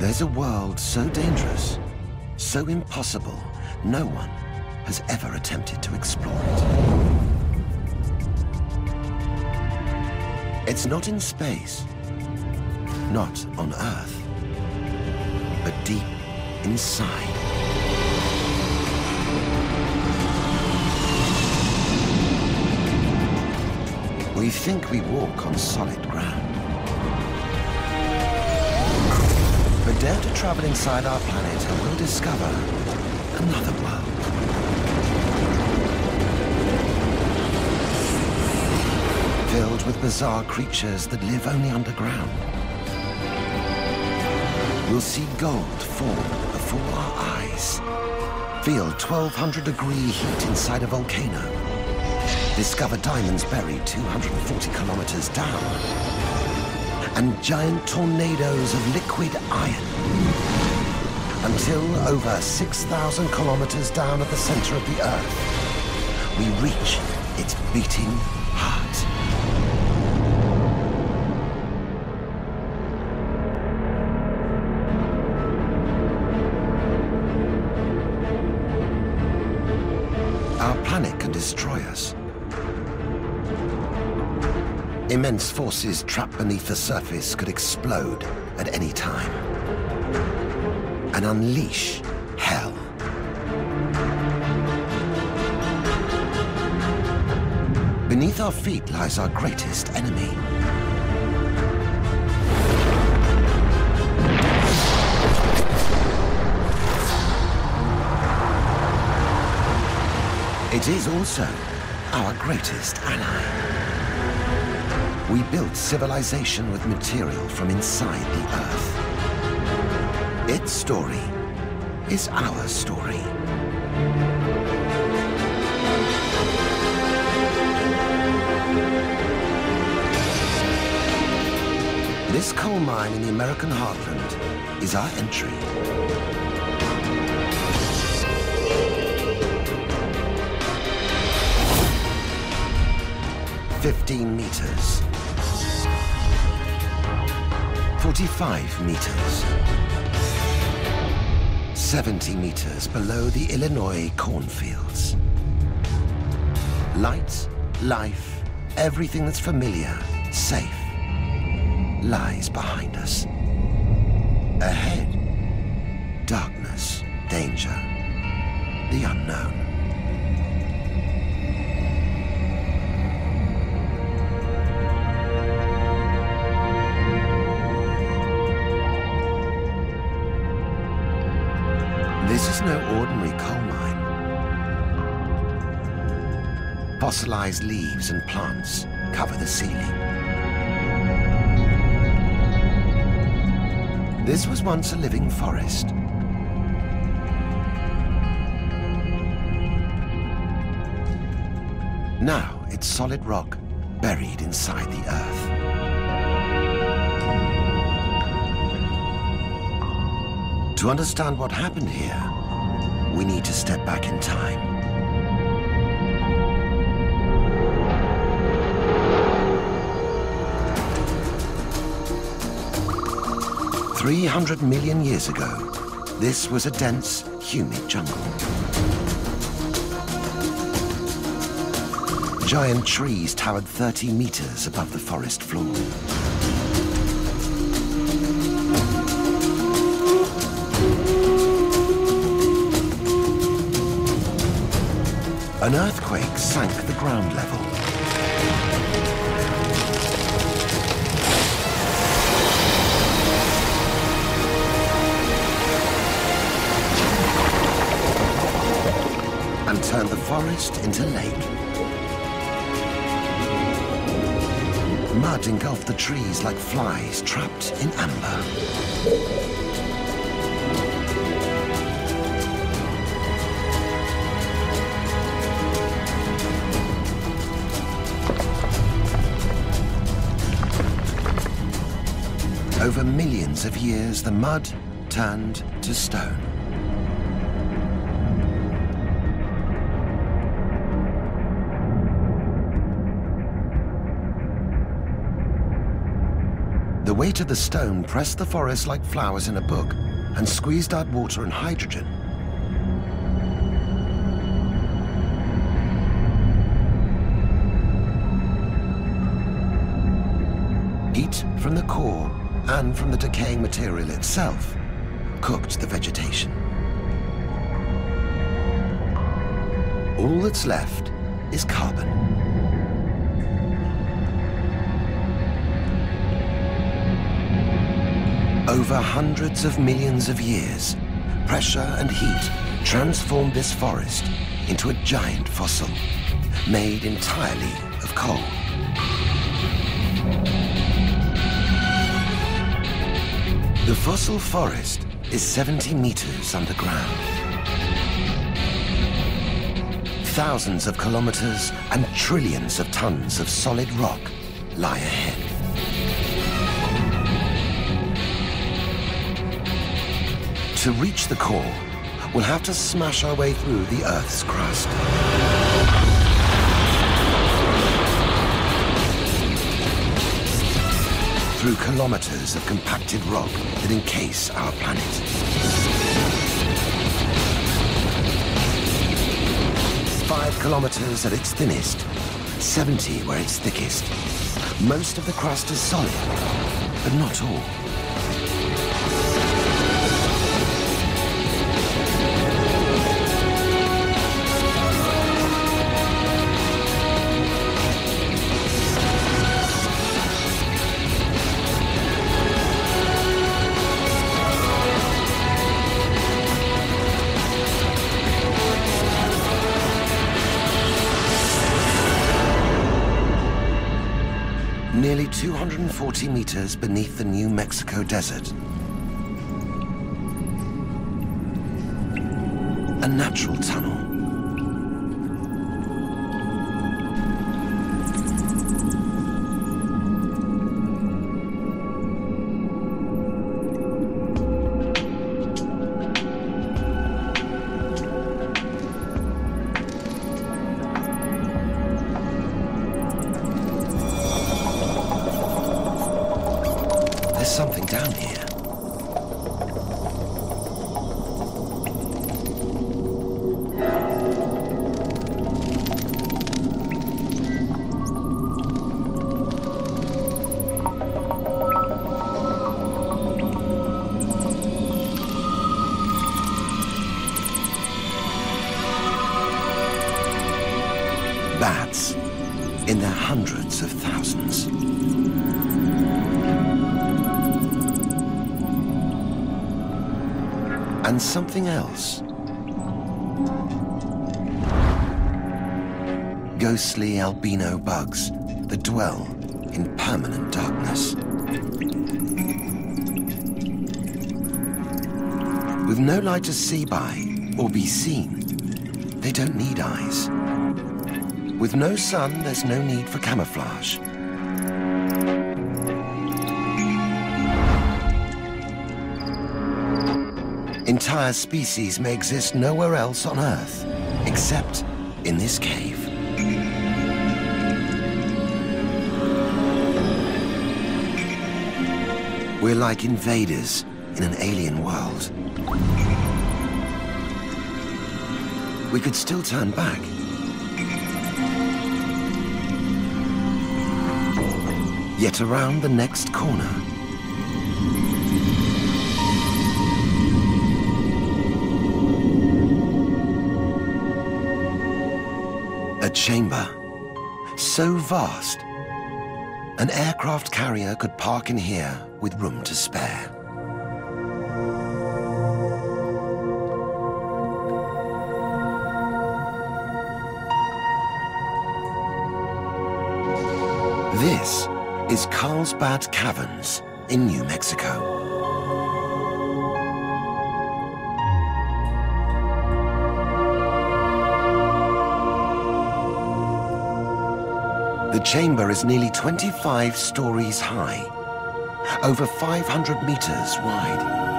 There's a world so dangerous, so impossible, no one has ever attempted to explore it. It's not in space, not on Earth, but deep inside. We think we walk on solid ground. Dare to travel inside our planet and we'll discover another world. Filled with bizarre creatures that live only underground. We'll see gold fall before our eyes. Feel 1200 degree heat inside a volcano. Discover diamonds buried 240 kilometers down. And giant tornadoes of liquid iron. Until over 6,000 kilometers down at the center of the Earth, we reach its beating Immense forces trapped beneath the surface could explode at any time and unleash hell. Beneath our feet lies our greatest enemy. It is also our greatest ally. We built civilization with material from inside the Earth. Its story is our story. This coal mine in the American heartland is our entry. Fifteen meters. 45 meters. 70 meters below the Illinois cornfields. Light, life, everything that's familiar, safe, lies behind us. Ahead, darkness, danger, the unknown. Ordinary coal mine. Fossilized leaves and plants cover the ceiling. This was once a living forest. Now it's solid rock buried inside the earth. To understand what happened here, we need to step back in time. Three hundred million years ago, this was a dense, humid jungle. Giant trees towered 30 meters above the forest floor. An earthquake sank the ground level. And turned the forest into lake. Mud engulfed the trees like flies trapped in amber. Over millions of years, the mud turned to stone. The weight of the stone pressed the forest like flowers in a book and squeezed out water and hydrogen. Heat from the core and from the decaying material itself cooked the vegetation. All that's left is carbon. Over hundreds of millions of years, pressure and heat transformed this forest into a giant fossil, made entirely of coal. The fossil forest is 70 meters underground. Thousands of kilometers and trillions of tons of solid rock lie ahead. To reach the core, we'll have to smash our way through the Earth's crust. Through kilometers of compacted rock that encase our planet. Five kilometers at its thinnest, 70 where it's thickest. Most of the crust is solid, but not all. 240 meters beneath the New Mexico desert. A natural tunnel. Else. Ghostly albino bugs that dwell in permanent darkness. With no light to see by or be seen, they don't need eyes. With no sun, there's no need for camouflage. Entire species may exist nowhere else on Earth, except in this cave. We're like invaders in an alien world. We could still turn back. Yet around the next corner, chamber so vast, an aircraft carrier could park in here with room to spare. This is Carlsbad Caverns in New Mexico. The chamber is nearly 25 stories high, over 500 meters wide.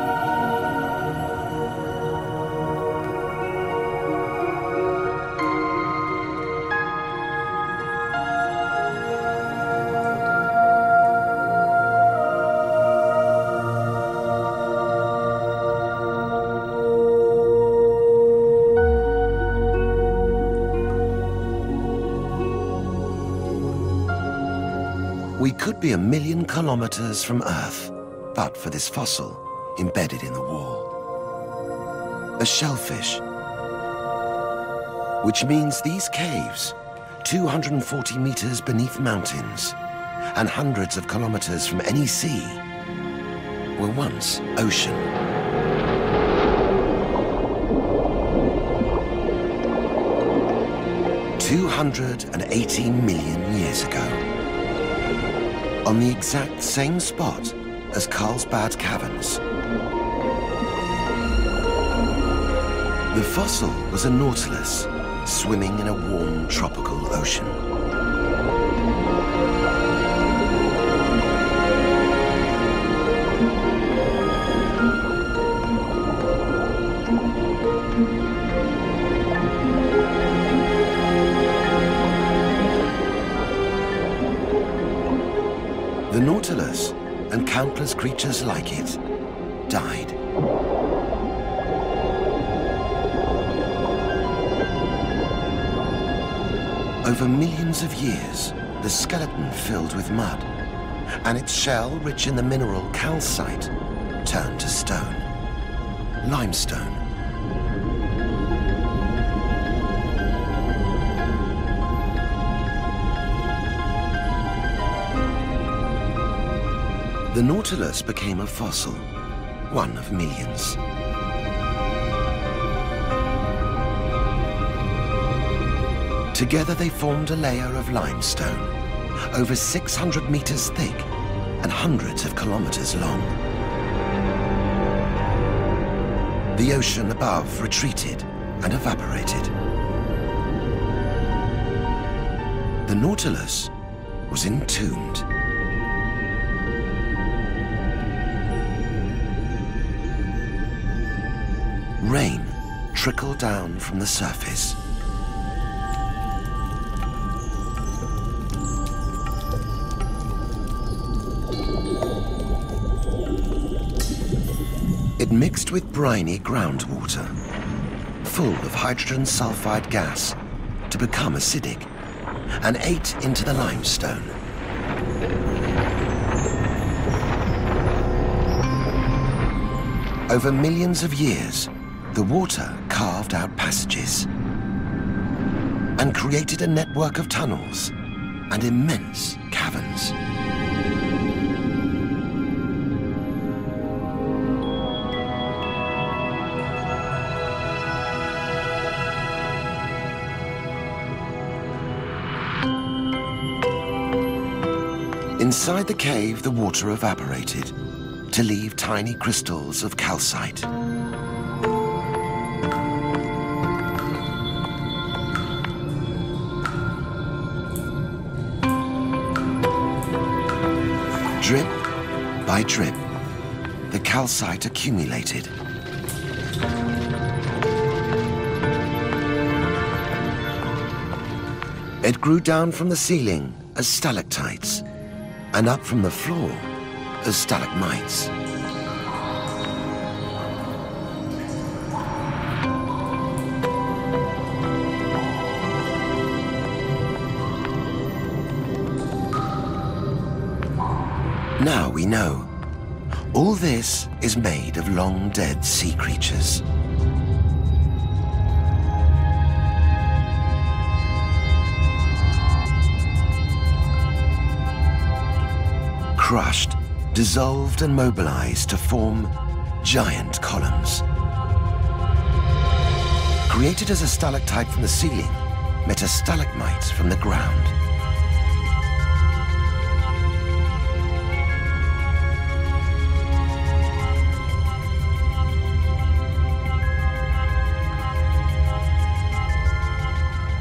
Be a million kilometers from Earth, but for this fossil embedded in the wall. A shellfish, which means these caves, 240 meters beneath mountains and hundreds of kilometers from any sea, were once ocean. Two hundred and eighty million years ago. On the exact same spot as Carlsbad Caverns. The fossil was a nautilus swimming in a warm tropical ocean. The Nautilus and countless creatures like it died. Over millions of years, the skeleton filled with mud, and its shell, rich in the mineral calcite, turned to stone, limestone. The Nautilus became a fossil, one of millions. Together they formed a layer of limestone, over 600 meters thick and hundreds of kilometers long. The ocean above retreated and evaporated. The Nautilus was entombed. Trickled down from the surface. It mixed with briny groundwater, full of hydrogen sulfide gas, to become acidic, and ate into the limestone. Over millions of years, the water carved out passages and created a network of tunnels and immense caverns. Inside the cave, the water evaporated to leave tiny crystals of calcite. By drip, the calcite accumulated. It grew down from the ceiling as stalactites and up from the floor as stalagmites. Now we know. All this is made of long-dead sea creatures. Crushed, dissolved and mobilized to form giant columns. Created as a stalactite from the ceiling, met a stalagmite from the ground.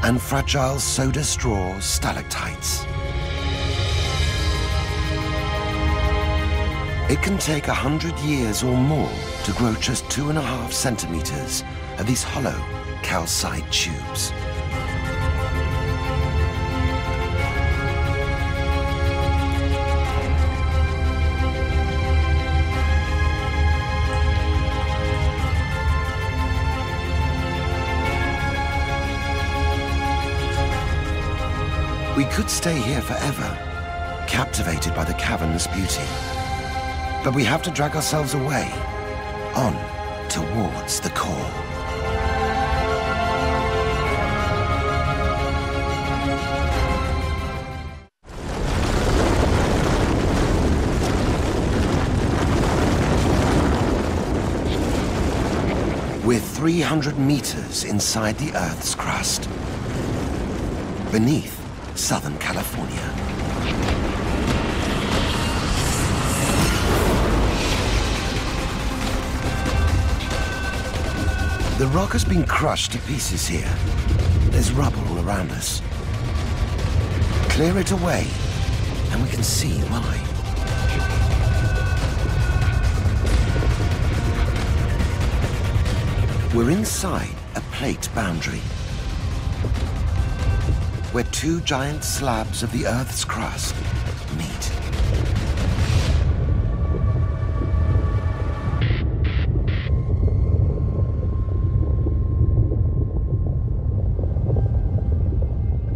And fragile soda straw stalactites. It can take a hundred years or more to grow just two and a half centimeters of these hollow calcite tubes. We could stay here forever, captivated by the cavern's beauty. But we have to drag ourselves away, on towards the core. We're 300 meters inside the Earth's crust. Beneath Southern California. The rock has been crushed to pieces here. There's rubble all around us. Clear it away, and we can see why. We're inside a plate boundary where two giant slabs of the Earth's crust meet.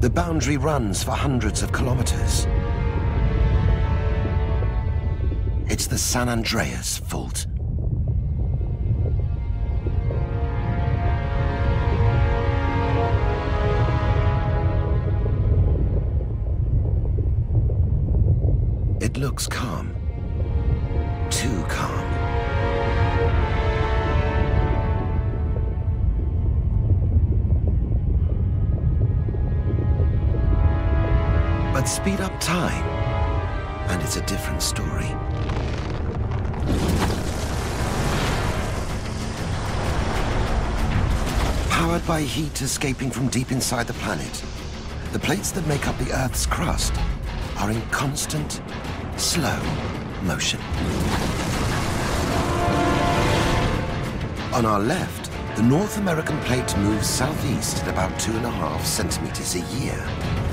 The boundary runs for hundreds of kilometers. It's the San Andreas Fault. Speed up time, and it's a different story. Powered by heat escaping from deep inside the planet, the plates that make up the Earth's crust are in constant, slow motion. On our left, the North American plate moves southeast at about two and a half centimeters a year.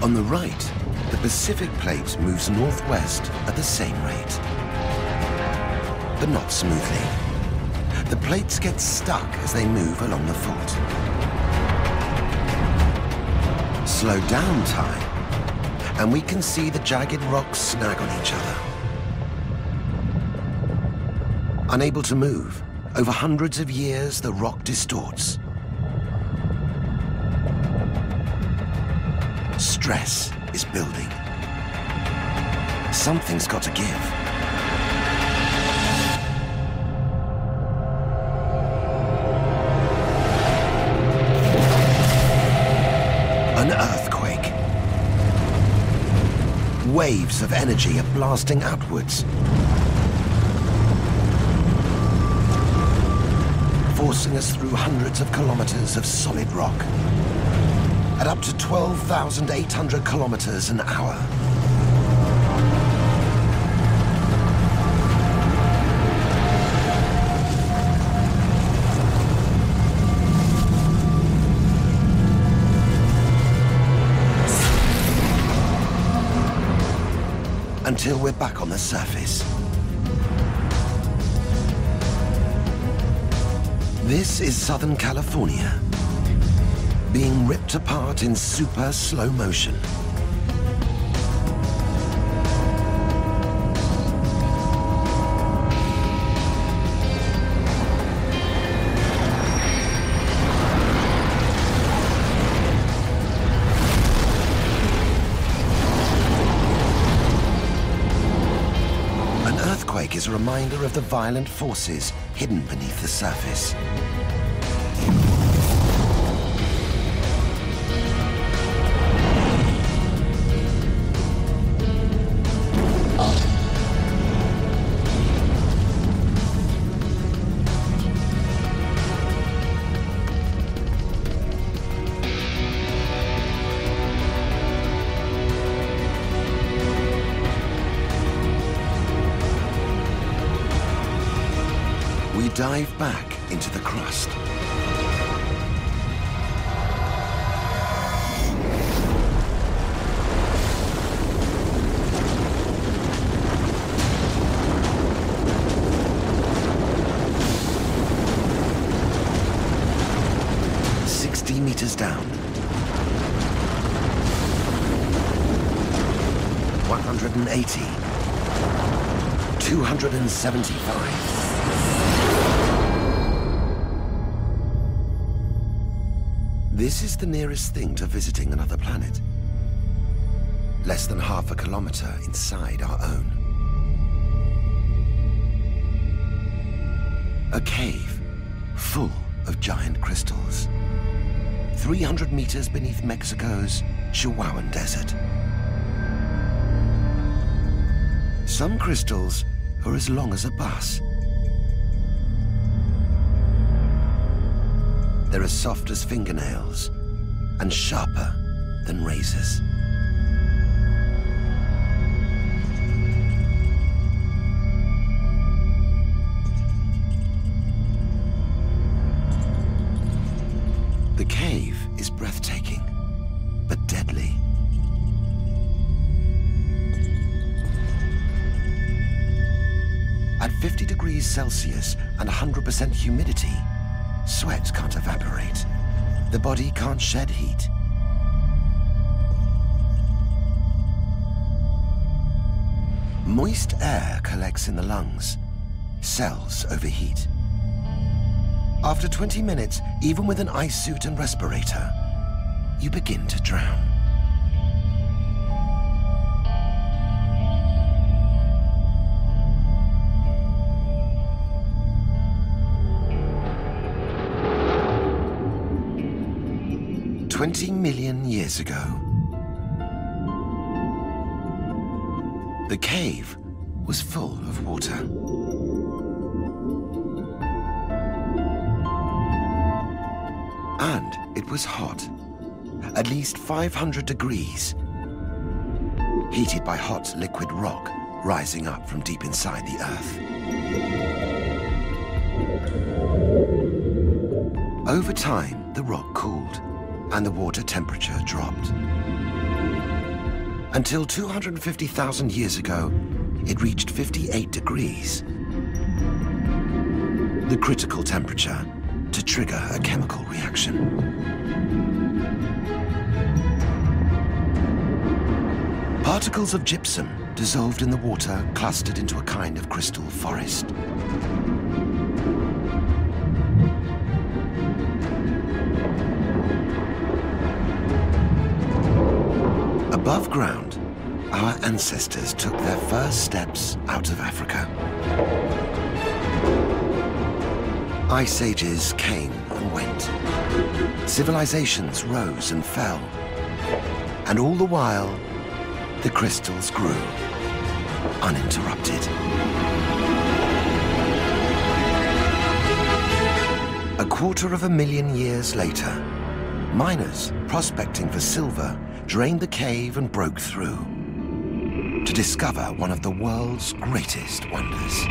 On the right, the Pacific plate moves northwest at the same rate. But not smoothly. The plates get stuck as they move along the fault. Slow down time, and we can see the jagged rocks snag on each other. Unable to move, over hundreds of years the rock distorts. Stress is building. Something's got to give. An earthquake. Waves of energy are blasting outwards. Forcing us through hundreds of kilometers of solid rock at up to 12,800 kilometers an hour. Until we're back on the surface. This is Southern California being ripped apart in super slow motion. An earthquake is a reminder of the violent forces hidden beneath the surface. Dive back into the crust. Sixty meters down. 180. 275. This is the nearest thing to visiting another planet. Less than half a kilometer inside our own. A cave full of giant crystals. 300 meters beneath Mexico's Chihuahuan Desert. Some crystals are as long as a bus. They're as soft as fingernails and sharper than razors. The cave is breathtaking, but deadly. At 50 degrees Celsius and 100% humidity, sweat can't evaporate. The body can't shed heat. Moist air collects in the lungs. Cells overheat. After 20 minutes, even with an ice suit and respirator, you begin to drown. Twenty million years ago, the cave was full of water. And it was hot, at least 500 degrees, heated by hot liquid rock rising up from deep inside the earth. Over time, the rock cooled and the water temperature dropped. Until 250,000 years ago, it reached 58 degrees. The critical temperature to trigger a chemical reaction. Particles of gypsum dissolved in the water clustered into a kind of crystal forest. Above ground, our ancestors took their first steps out of Africa. Ice ages came and went. Civilizations rose and fell. And all the while, the crystals grew, uninterrupted. A quarter of a million years later, miners prospecting for silver drained the cave and broke through to discover one of the world's greatest wonders.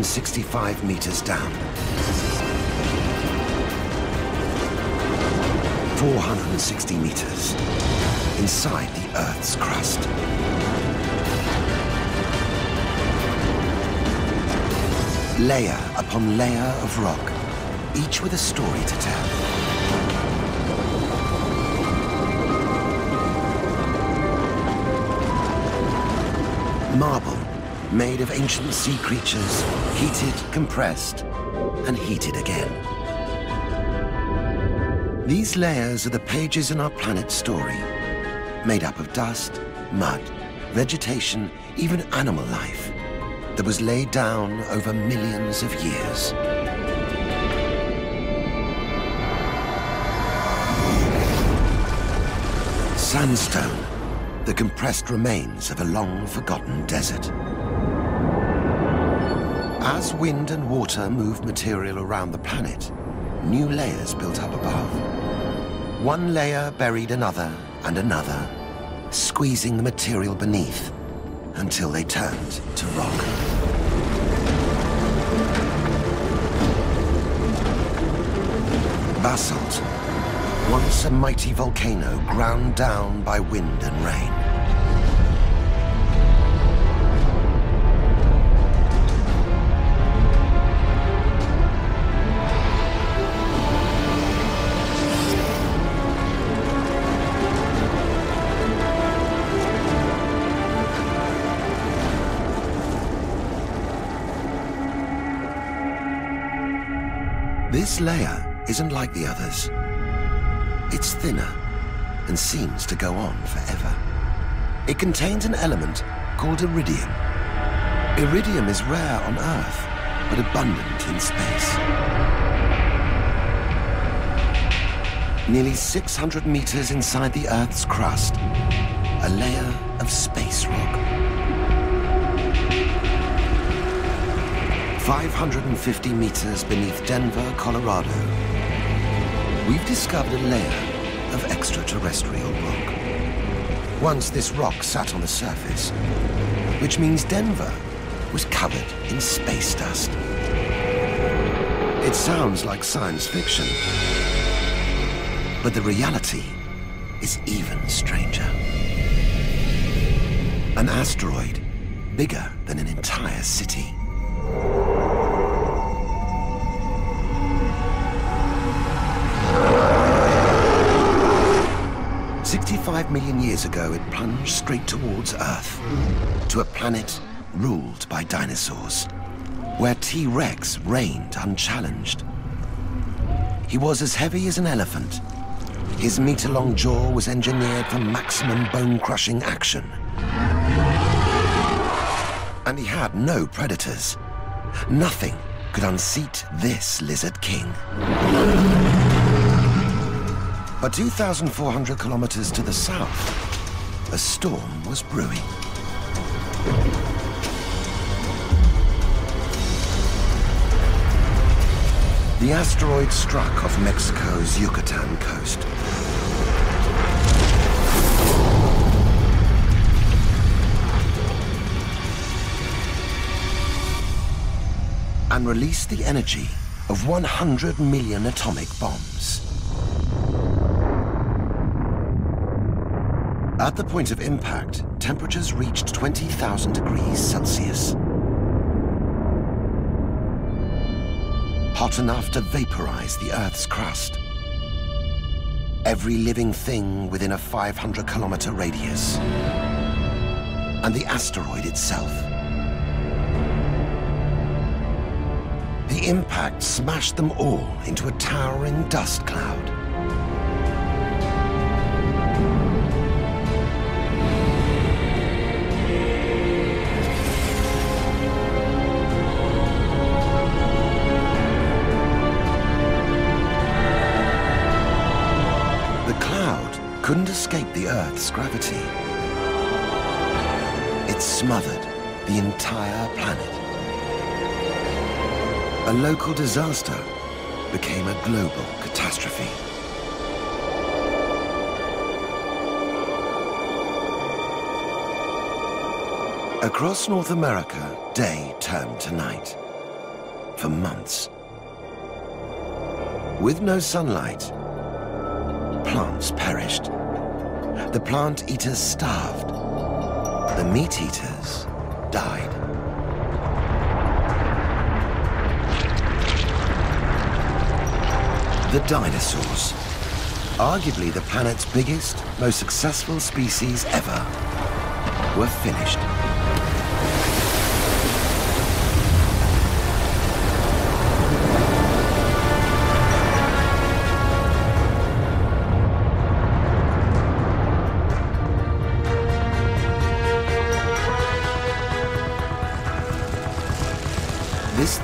Three hundred and sixty-five meters down. 460 meters inside the Earth's crust. Layer upon layer of rock, each with a story to tell. Made of ancient sea creatures, heated, compressed, and heated again. These layers are the pages in our planet's story, made up of dust, mud, vegetation, even animal life, that was laid down over millions of years. Sandstone, the compressed remains of a long-forgotten desert. As wind and water moved material around the planet, new layers built up above. One layer buried another and another, squeezing the material beneath until they turned to rock. Basalt, once a mighty volcano ground down by wind and rain. This layer isn't like the others. It's thinner and seems to go on forever. It contains an element called iridium. Iridium is rare on Earth, but abundant in space. Nearly 600 meters inside the Earth's crust, a layer of space rock. 550 meters beneath Denver, Colorado, we've discovered a layer of extraterrestrial rock. Once this rock sat on the surface, which means Denver was covered in space dust. It sounds like science fiction, but the reality is even stranger. An asteroid bigger than an entire city. 65 million years ago, it plunged straight towards Earth, to a planet ruled by dinosaurs, where T-Rex reigned unchallenged. He was as heavy as an elephant. His meter-long jaw was engineered for maximum bone-crushing action. And he had no predators. Nothing could unseat this Lizard King. But 2,400 kilometers to the south, a storm was brewing. The asteroid struck off Mexico's Yucatan coast. And released the energy of 100 million atomic bombs. At the point of impact, temperatures reached 20,000 degrees Celsius. Hot enough to vaporize the Earth's crust. Every living thing within a 500 kilometer radius. And the asteroid itself. The impact smashed them all into a towering dust cloud. Couldn't escape the Earth's gravity. It smothered the entire planet. A local disaster became a global catastrophe. Across North America, day turned to night. For months. With no sunlight, plants perished. The plant eaters starved. The meat eaters died. The dinosaurs. Arguably the planet's biggest, most successful species ever, were finished.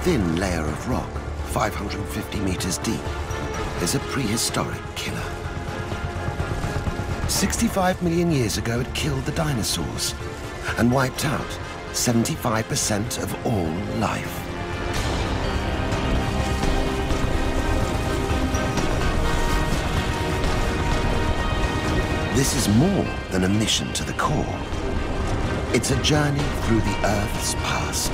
Thin layer of rock, 550 meters deep, is a prehistoric killer. 65 million years ago, it killed the dinosaurs and wiped out 75% of all life. This is more than a mission to the core. It's a journey through the Earth's past.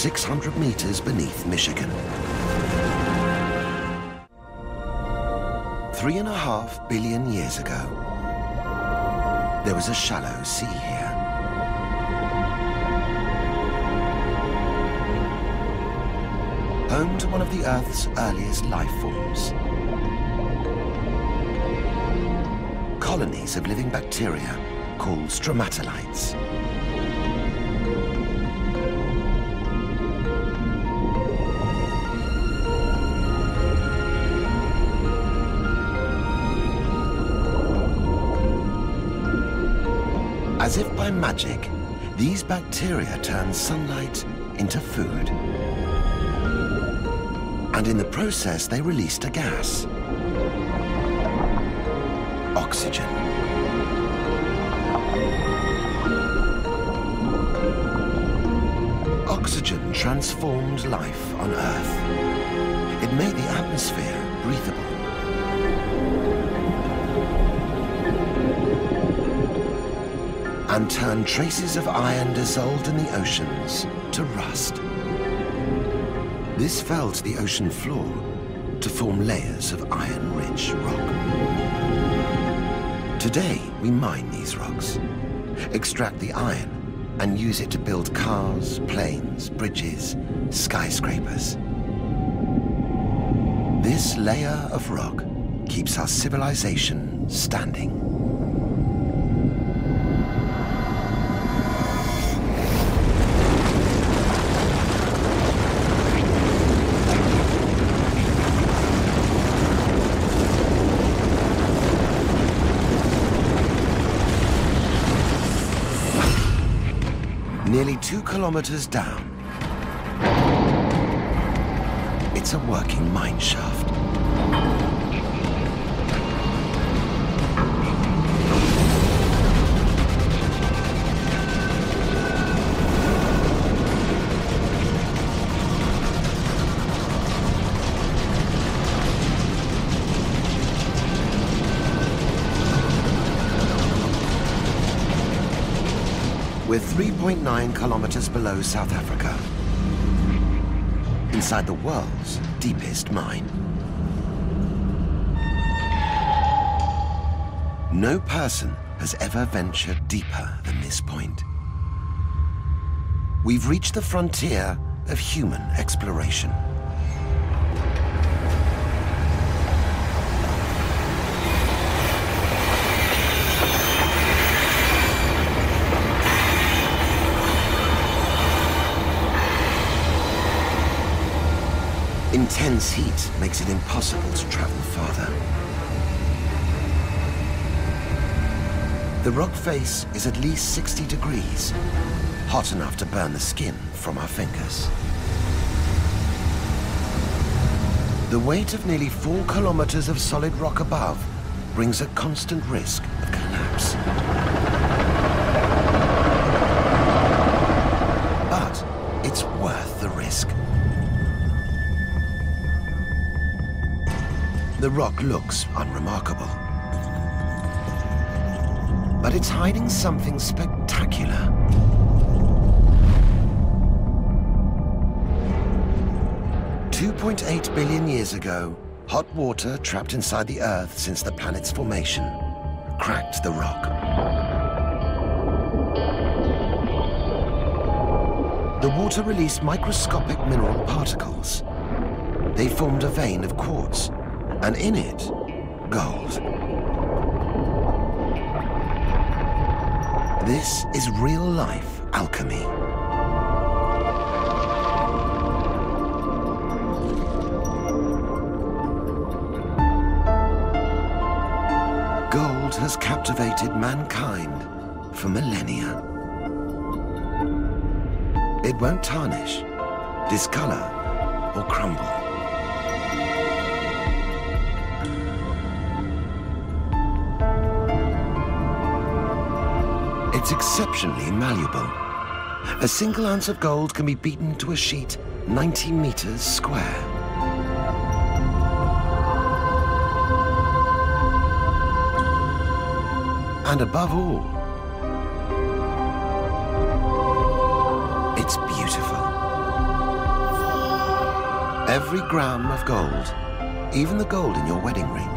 600 meters beneath Michigan? Three and a half billion years ago, there was a shallow sea here. Home to one of the Earth's earliest life forms. colonies of living bacteria called stromatolites. By magic, these bacteria turn sunlight into food. And in the process, they released a gas, oxygen. Oxygen transformed life on Earth. It made the atmosphere breathable. And turned traces of iron dissolved in the oceans to rust. This fell to the ocean floor to form layers of iron-rich rock. Today, we mine these rocks, extract the iron, and use it to build cars, planes, bridges, skyscrapers. This layer of rock keeps our civilization standing. kilometers down. It's a working mineshaft. 0.9 kilometers below South Africa. Inside the world's deepest mine. No person has ever ventured deeper than this point. We've reached the frontier of human exploration. Intense heat makes it impossible to travel farther. The rock face is at least 60 degrees, hot enough to burn the skin from our fingers. The weight of nearly four kilometers of solid rock above brings a constant risk of collapse. The rock looks unremarkable. But it's hiding something spectacular. Two point eight billion years ago, hot water trapped inside the Earth since the planet's formation cracked the rock. The water released microscopic mineral particles. They formed a vein of quartz and in it, gold. This is real-life alchemy. Gold has captivated mankind for millennia. It won't tarnish, discolor, or crumble. It's exceptionally malleable. A single ounce of gold can be beaten to a sheet 90 meters square. And above all, it's beautiful. Every gram of gold, even the gold in your wedding ring,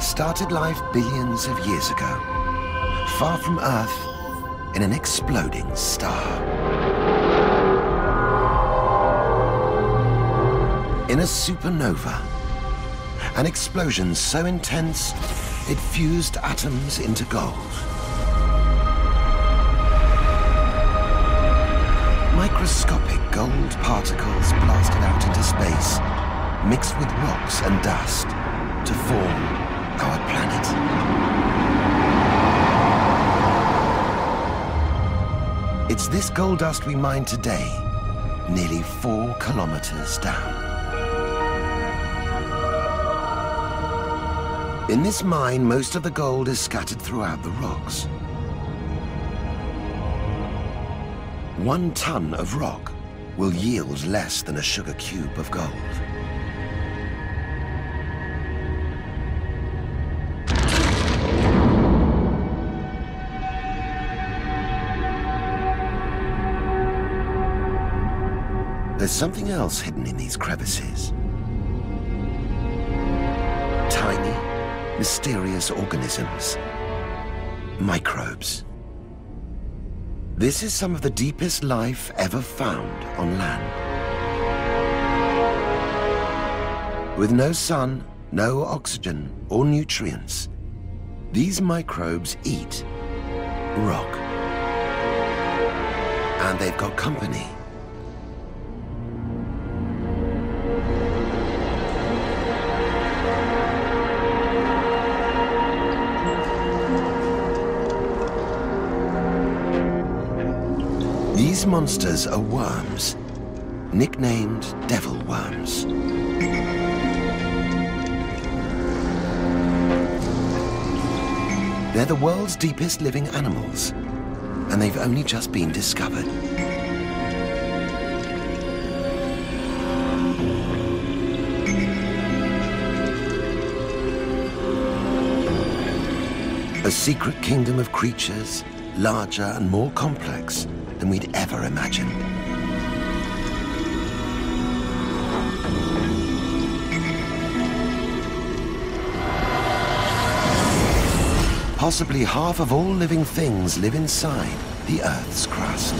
started life billions of years ago, far from Earth, in an exploding star. In a supernova, an explosion so intense it fused atoms into gold. Microscopic gold particles blasted out into space, mixed with rocks and dust to form our planet. It's this gold dust we mine today, nearly four kilometers down. In this mine, most of the gold is scattered throughout the rocks. One ton of rock will yield less than a sugar cube of gold. There's something else hidden in these crevices. Tiny, mysterious organisms. Microbes. This is some of the deepest life ever found on land. With no sun, no oxygen or nutrients, these microbes eat rock. And they've got company. These monsters are worms, nicknamed devil worms. They're the world's deepest living animals, and they've only just been discovered. A secret kingdom of creatures, larger and more complex than we'd ever imagined. Possibly half of all living things live inside the Earth's crust.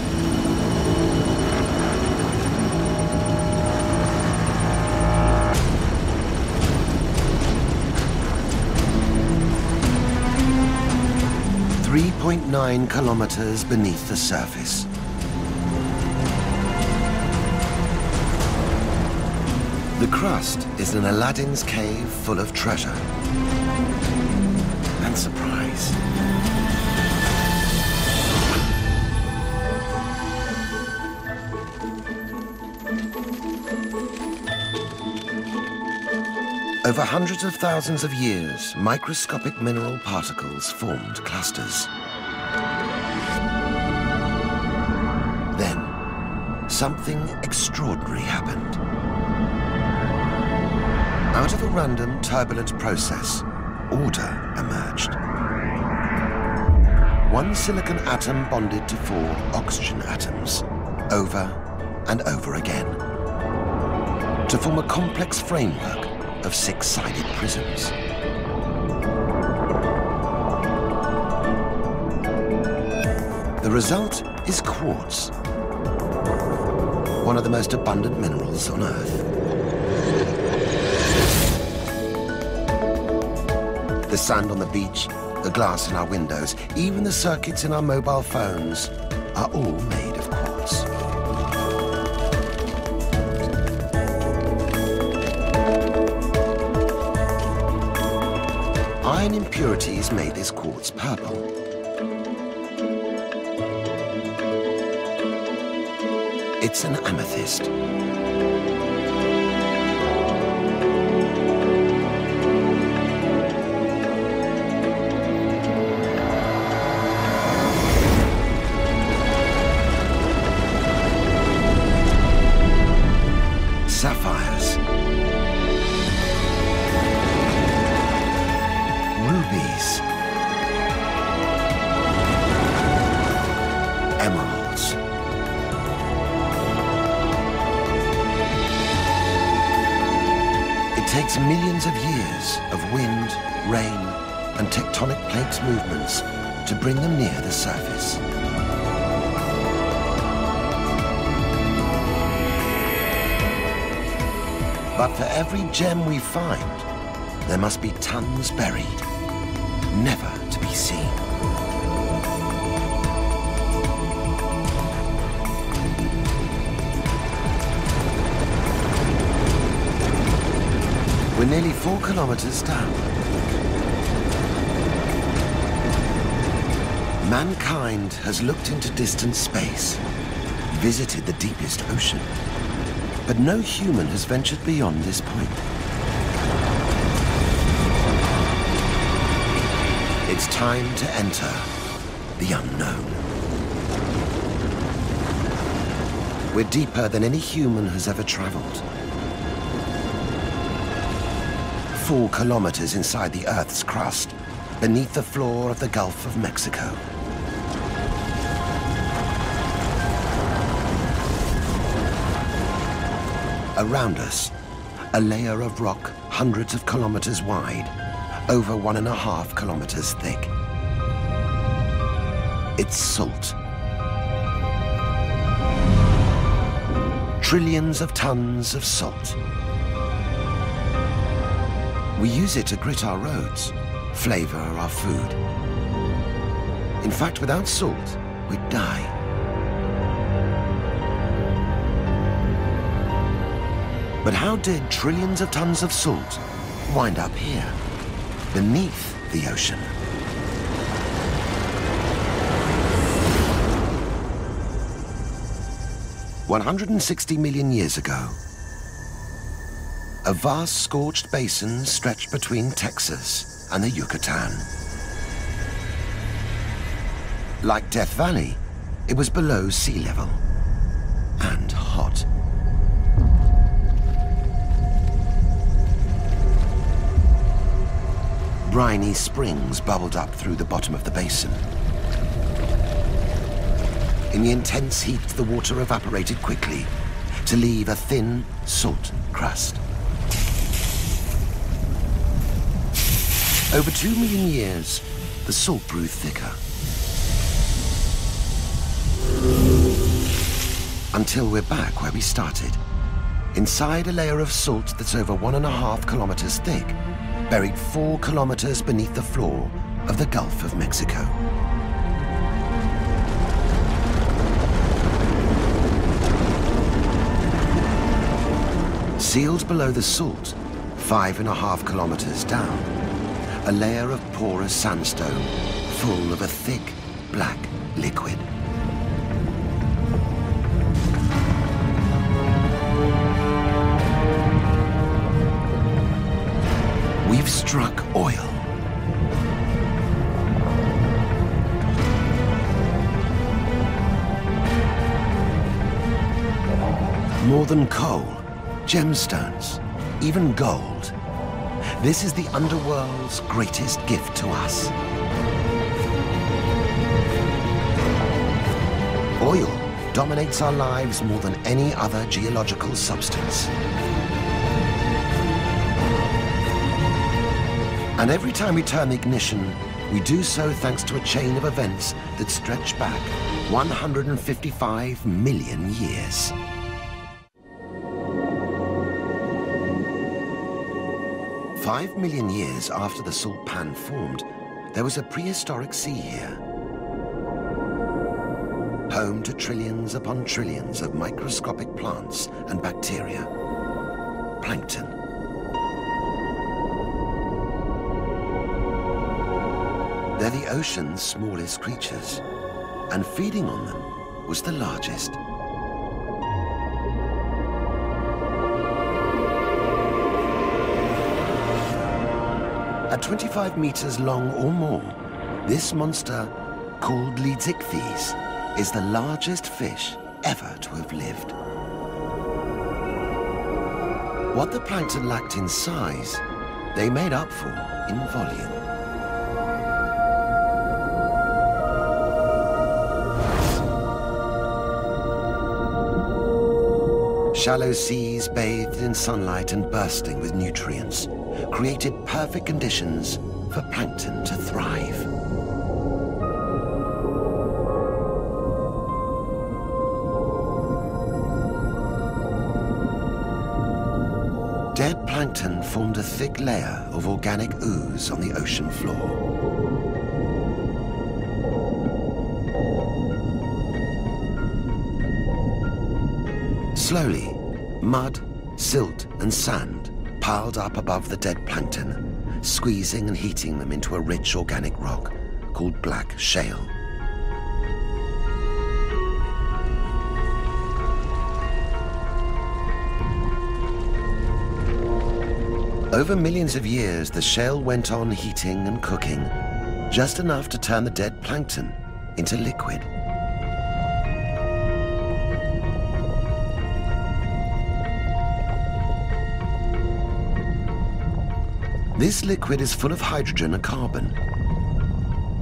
Three point nine kilometers beneath the surface. The crust is an Aladdin's cave full of treasure and surprise. Over hundreds of thousands of years, microscopic mineral particles formed clusters. Something extraordinary happened. Out of a random, turbulent process, order emerged. One silicon atom bonded to four oxygen atoms, over and over again, to form a complex framework of six-sided prisms. The result is quartz, one of the most abundant minerals on Earth. The sand on the beach, the glass in our windows, even the circuits in our mobile phones are all made of quartz. Iron impurities made this quartz purple. It's an amethyst. But for every gem we find, there must be tons buried, never to be seen. We're nearly four kilometers down. Mankind has looked into distant space, visited the deepest ocean, but no human has ventured beyond this point. It's time to enter the unknown. We're deeper than any human has ever traveled. Four kilometers inside the Earth's crust, beneath the floor of the Gulf of Mexico. Around us, a layer of rock hundreds of kilometers wide, over one and a half kilometers thick. It's salt. Trillions of tons of salt. We use it to grit our roads, flavor our food. In fact, without salt, we'd die. But how did trillions of tons of salt wind up here, beneath the ocean? One hundred and sixty million years ago, a vast scorched basin stretched between Texas and the Yucatan. Like Death Valley, it was below sea level and hot. Briny springs bubbled up through the bottom of the basin. In the intense heat, the water evaporated quickly to leave a thin, salt crust. Over two million years, the salt grew thicker. Until we're back where we started, inside a layer of salt that's over one and a half kilometers thick, buried four kilometers beneath the floor of the Gulf of Mexico. Sealed below the salt, five and a half kilometers down, a layer of porous sandstone full of a thick, black liquid. Struck oil. More than coal, gemstones, even gold. This is the underworld's greatest gift to us. Oil dominates our lives more than any other geological substance. And every time we turn the ignition, we do so thanks to a chain of events that stretch back 155 million years. Five million years after the salt pan formed, there was a prehistoric sea here. Home to trillions upon trillions of microscopic plants and bacteria. Plankton. They're the ocean's smallest creatures, and feeding on them was the largest. At 25 meters long or more, this monster, called Leedsichthys, is the largest fish ever to have lived. What the plankton lacked in size, they made up for in volume. Shallow seas bathed in sunlight and bursting with nutrients created perfect conditions for plankton to thrive. Dead plankton formed a thick layer of organic ooze on the ocean floor. Slowly, mud, silt and sand piled up above the dead plankton, squeezing and heating them into a rich organic rock called black shale. Over millions of years, the shale went on heating and cooking, just enough to turn the dead plankton into liquid. This liquid is full of hydrogen and carbon.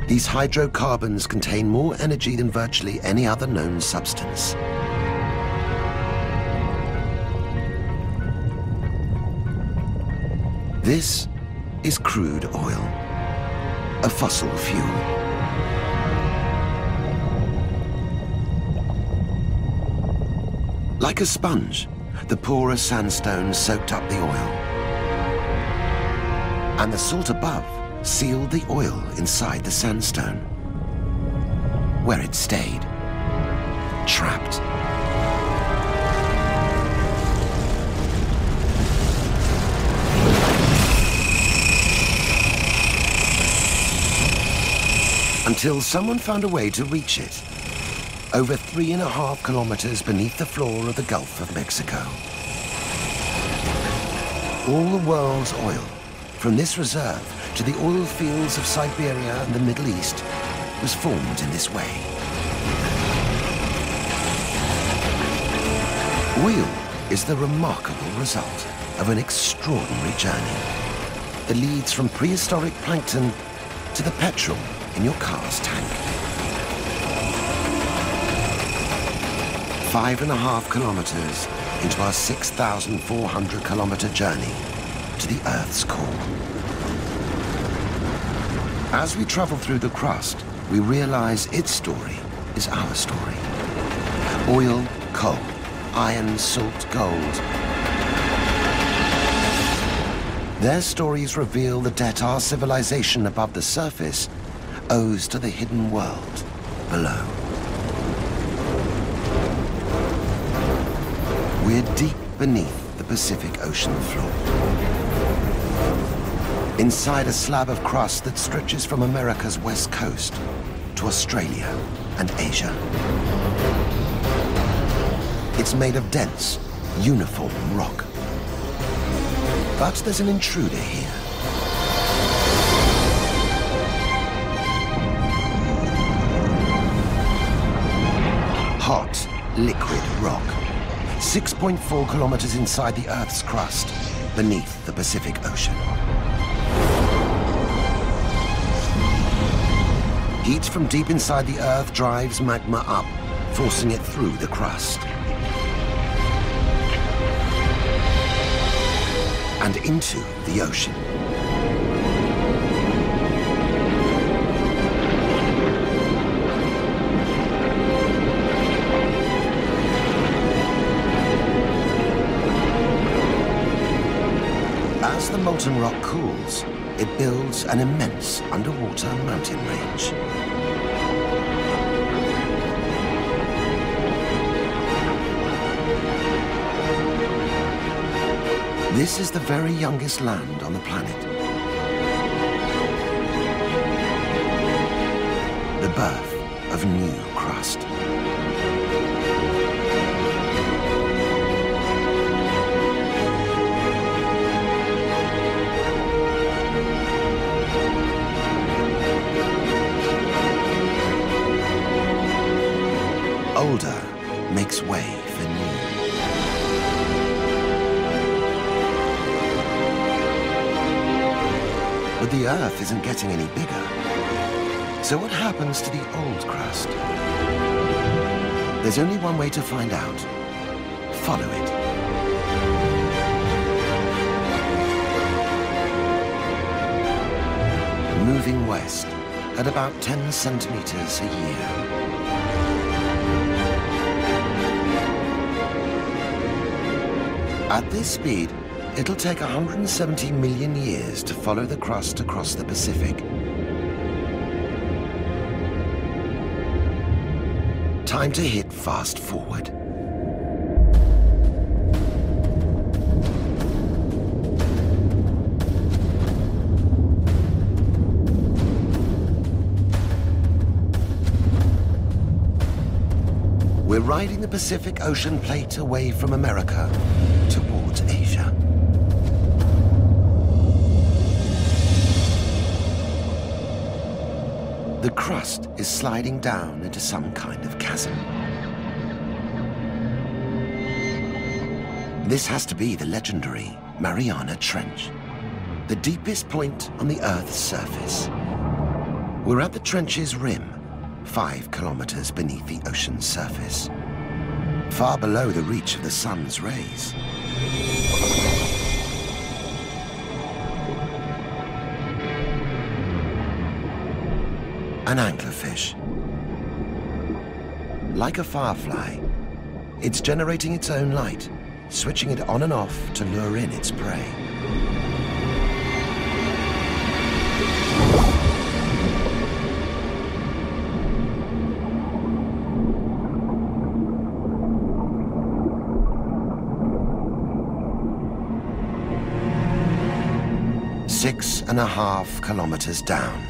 These hydrocarbons contain more energy than virtually any other known substance. This is crude oil, a fossil fuel. Like a sponge, the porous sandstone soaked up the oil and the salt above sealed the oil inside the sandstone, where it stayed, trapped. Until someone found a way to reach it, over three and a half kilometers beneath the floor of the Gulf of Mexico. All the world's oil from this reserve to the oil fields of Siberia and the Middle East was formed in this way. Oil is the remarkable result of an extraordinary journey that leads from prehistoric plankton to the petrol in your car's tank. Five and a half kilometers into our 6,400 kilometer journey to the Earth's core. As we travel through the crust, we realize its story is our story. Oil, coal, iron, salt, gold. Their stories reveal the debt our civilization above the surface owes to the hidden world below. We're deep beneath the Pacific Ocean floor inside a slab of crust that stretches from America's west coast to Australia and Asia. It's made of dense, uniform rock. But there's an intruder here. Hot, liquid rock. 6.4 kilometers inside the Earth's crust, beneath the Pacific Ocean. Heat from deep inside the Earth drives magma up, forcing it through the crust. And into the ocean. As the molten rock cools, it builds an immense underwater mountain range. This is the very youngest land on the planet. the birth of new crust. But the Earth isn't getting any bigger. So what happens to the old crust? There's only one way to find out. Follow it. Moving west at about 10 centimeters a year. At this speed, it'll take 170 million years to follow the crust across the Pacific. Time to hit fast forward. We're riding the Pacific Ocean plate away from America towards Asia. Crust is sliding down into some kind of chasm. This has to be the legendary Mariana Trench, the deepest point on the Earth's surface. We're at the trench's rim, five kilometers beneath the ocean's surface, far below the reach of the sun's rays. An anglerfish. Like a firefly, it's generating its own light, switching it on and off to lure in its prey. Six and a half kilometers down,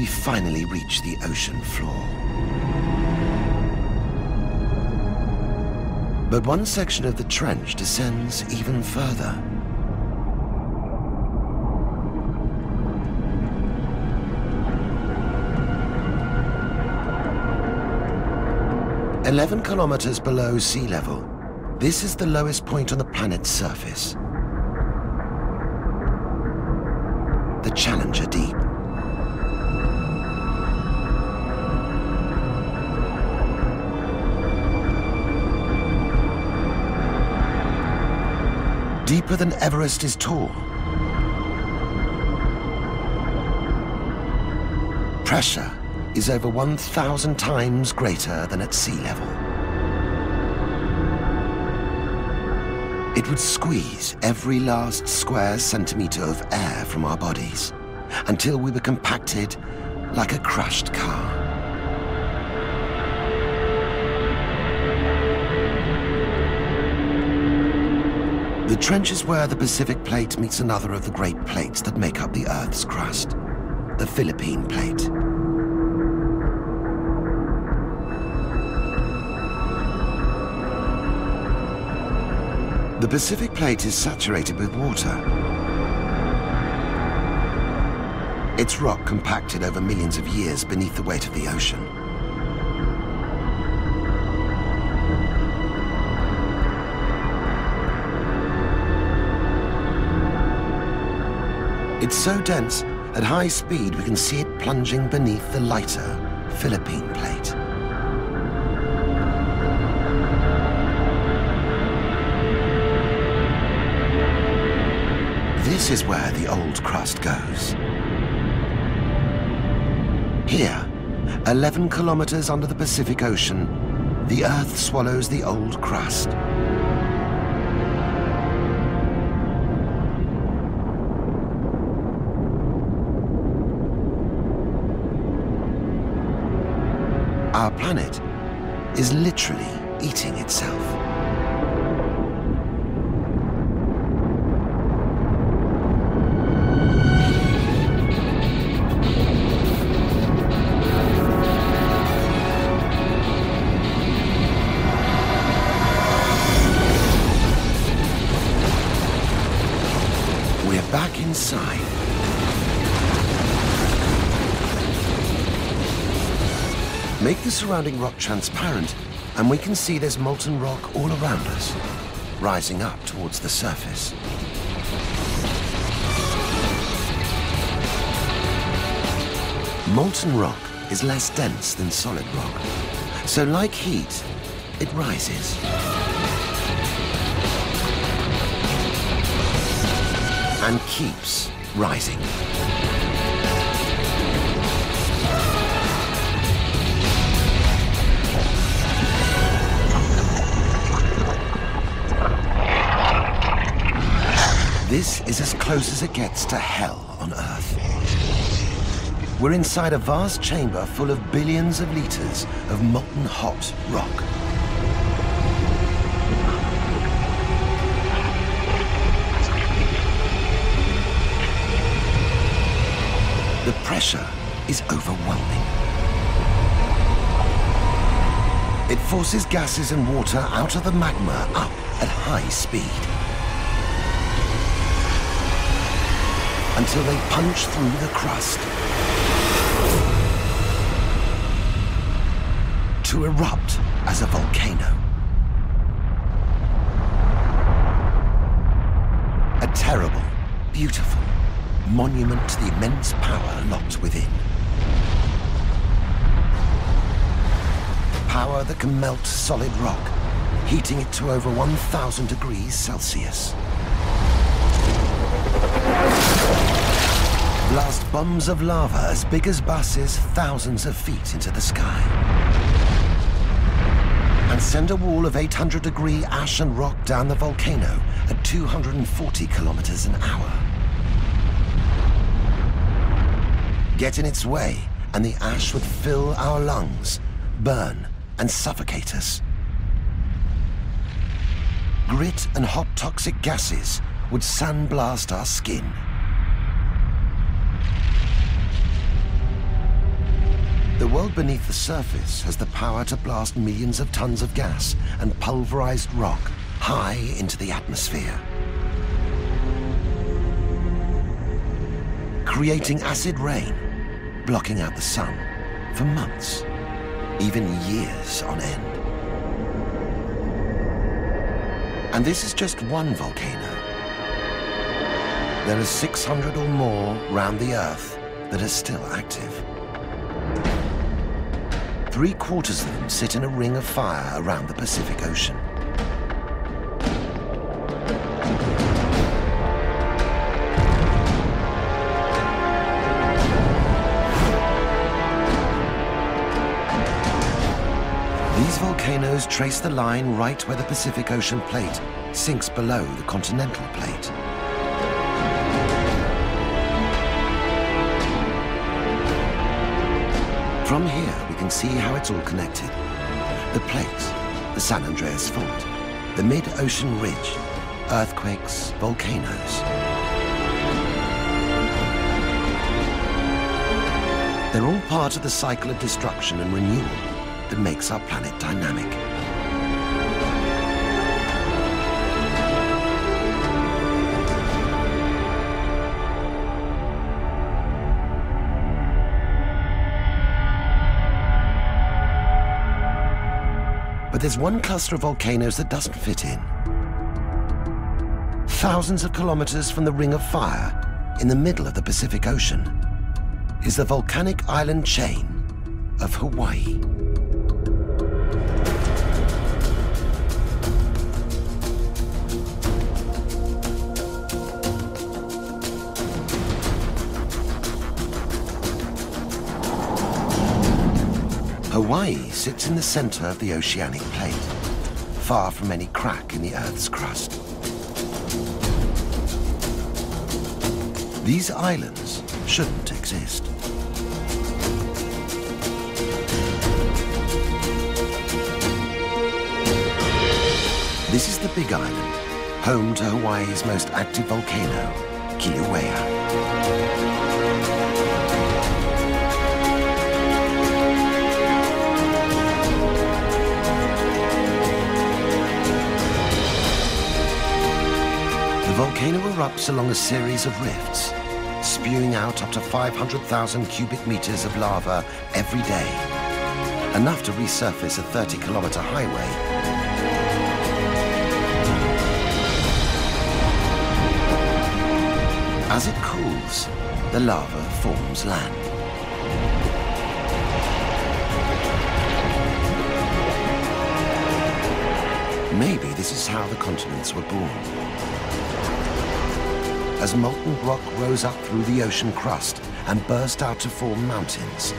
we finally reach the ocean floor. But one section of the trench descends even further. Eleven kilometers below sea level, this is the lowest point on the planet's surface. The Challenger Deep. Deeper than Everest is tall. Pressure is over 1,000 times greater than at sea level. It would squeeze every last square centimeter of air from our bodies until we were compacted like a crushed car. The trench is where the Pacific Plate meets another of the great plates that make up the Earth's crust, the Philippine Plate. The Pacific Plate is saturated with water. Its rock compacted over millions of years beneath the weight of the ocean. It's so dense, at high speed we can see it plunging beneath the lighter Philippine Plate. This is where the old crust goes. Here, 11 kilometers under the Pacific Ocean, the Earth swallows the old crust. Planet is literally eating itself. Make the surrounding rock transparent, and we can see there's molten rock all around us, rising up towards the surface. Molten rock is less dense than solid rock, so like heat, it rises. And keeps rising. This is as close as it gets to hell on Earth. We're inside a vast chamber full of billions of liters of molten hot rock. The pressure is overwhelming. It forces gases and water out of the magma up at high speed. Until they punch through the crust. To erupt as a volcano. A terrible, beautiful, monument to the immense power locked within. Power that can melt solid rock, heating it to over 1,000 degrees Celsius. Blast bombs of lava as big as buses thousands of feet into the sky. And send a wall of 800 degree ash and rock down the volcano at 240 kilometers an hour. get in its way, and the ash would fill our lungs, burn, and suffocate us. Grit and hot toxic gases would sandblast our skin. World beneath the surface has the power to blast millions of tons of gas and pulverized rock high into the atmosphere. Creating acid rain blocking out the sun for months, even years on end. And this is just one volcano. There are 600 or more round the Earth that are still active. Three quarters of them sit in a ring of fire around the Pacific Ocean. These volcanoes trace the line right where the Pacific Ocean plate sinks below the continental plate. Can see how it's all connected. The plates, the San Andreas Fault, the mid-ocean ridge, earthquakes, volcanoes. They're all part of the cycle of destruction and renewal that makes our planet dynamic. But there's one cluster of volcanoes that doesn't fit in. Thousands of kilometers from the Ring of Fire, in the middle of the Pacific Ocean, is the volcanic island chain of Hawaii. Hawaii sits in the center of the oceanic plate, far from any crack in the Earth's crust. These islands shouldn't exist. This is the Big Island, home to Hawaii's most active volcano, Kilauea. Volcano erupts along a series of rifts, spewing out up to 500,000 cubic meters of lava every day, enough to resurface a 30-kilometer highway. As it cools, the lava forms land. Maybe this is how the continents were born. As molten rock rose up through the ocean crust and burst out to form mountains.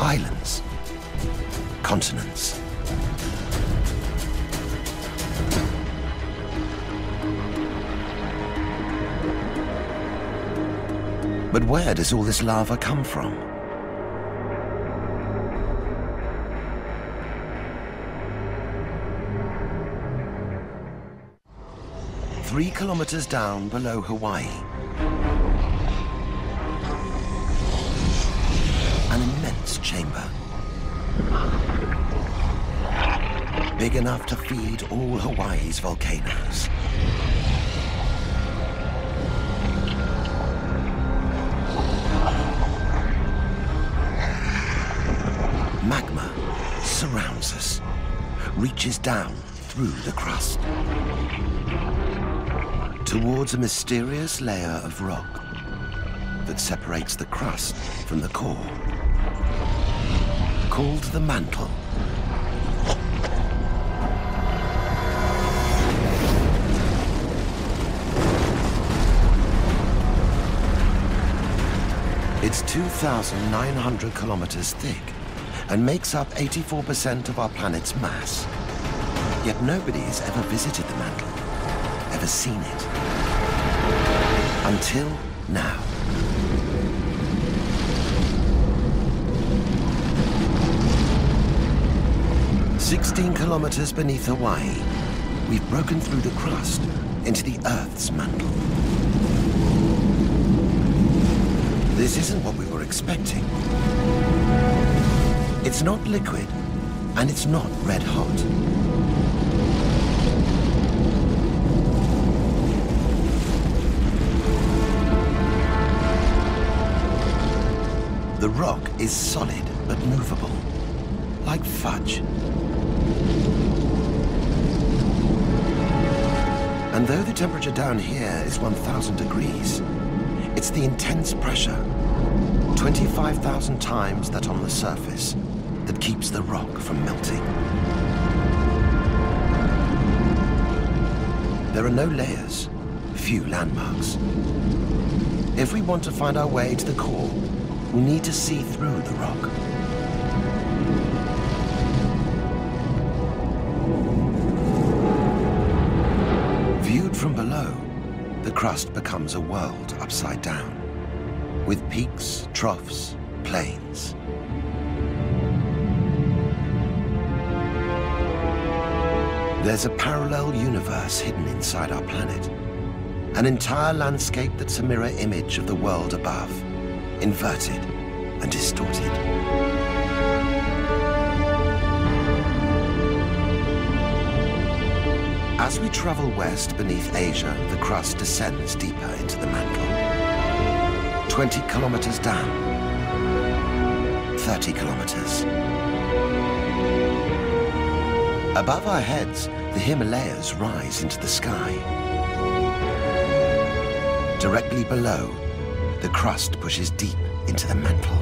Islands. Continents. But where does all this lava come from? Three kilometers down below Hawaii, an immense chamber. Big enough to feed all Hawaii's volcanoes. Magma surrounds us, reaches down through the crust towards a mysterious layer of rock that separates the crust from the core, called the mantle. It's 2,900 kilometers thick and makes up 84% of our planet's mass. Yet nobody has ever visited the mantle, seen it. Until now. Sixteen kilometers beneath Hawaii, we've broken through the crust into the Earth's mantle. This isn't what we were expecting. It's not liquid, and it's not red hot. Rock is solid but movable, like fudge. And though the temperature down here is 1,000 degrees, it's the intense pressure, 25,000 times that on the surface, that keeps the rock from melting. There are no layers, few landmarks. If we want to find our way to the core, we need to see through the rock. Viewed from below, the crust becomes a world upside down, with peaks, troughs, plains. There's a parallel universe hidden inside our planet, an entire landscape that's a mirror image of the world above inverted and distorted. As we travel west beneath Asia, the crust descends deeper into the mantle. 20 kilometers down, 30 kilometers. Above our heads, the Himalayas rise into the sky. Directly below, the crust pushes deep into the mantle.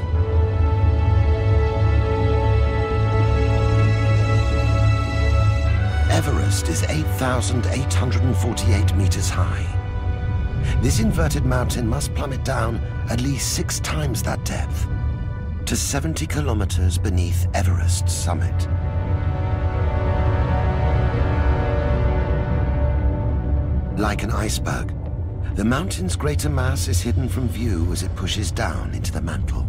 Everest is 8,848 meters high. This inverted mountain must plummet down at least six times that depth to 70 kilometers beneath Everest's summit. Like an iceberg, the mountain's greater mass is hidden from view as it pushes down into the mantle.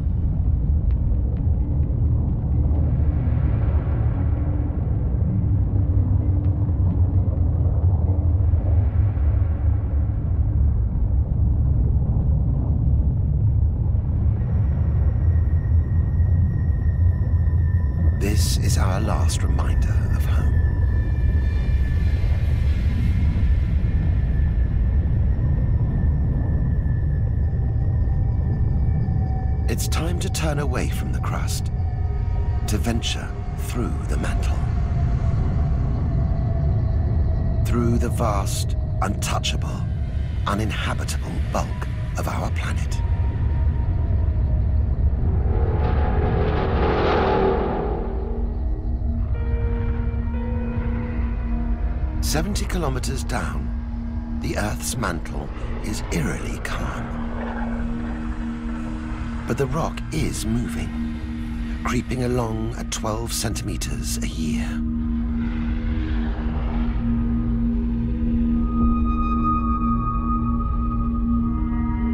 Along at 12 centimeters a year.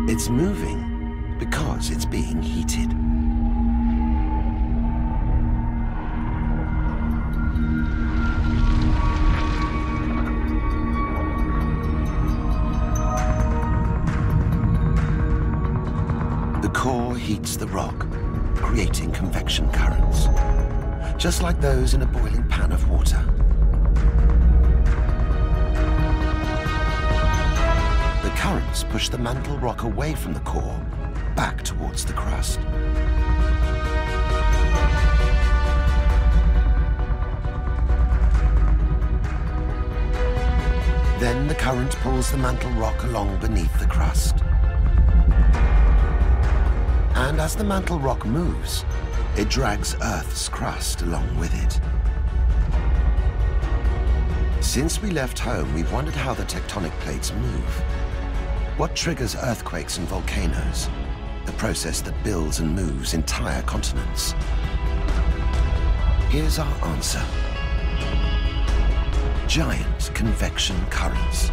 It's moving because it's being heated. Just like those in a boiling pan of water. The currents push the mantle rock away from the core, back towards the crust. Then the current pulls the mantle rock along beneath the crust. And as the mantle rock moves, it drags Earth's crust along with it. Since we left home, we've wondered how the tectonic plates move. What triggers earthquakes and volcanoes? The process that builds and moves entire continents. Here's our answer. Giant convection currents.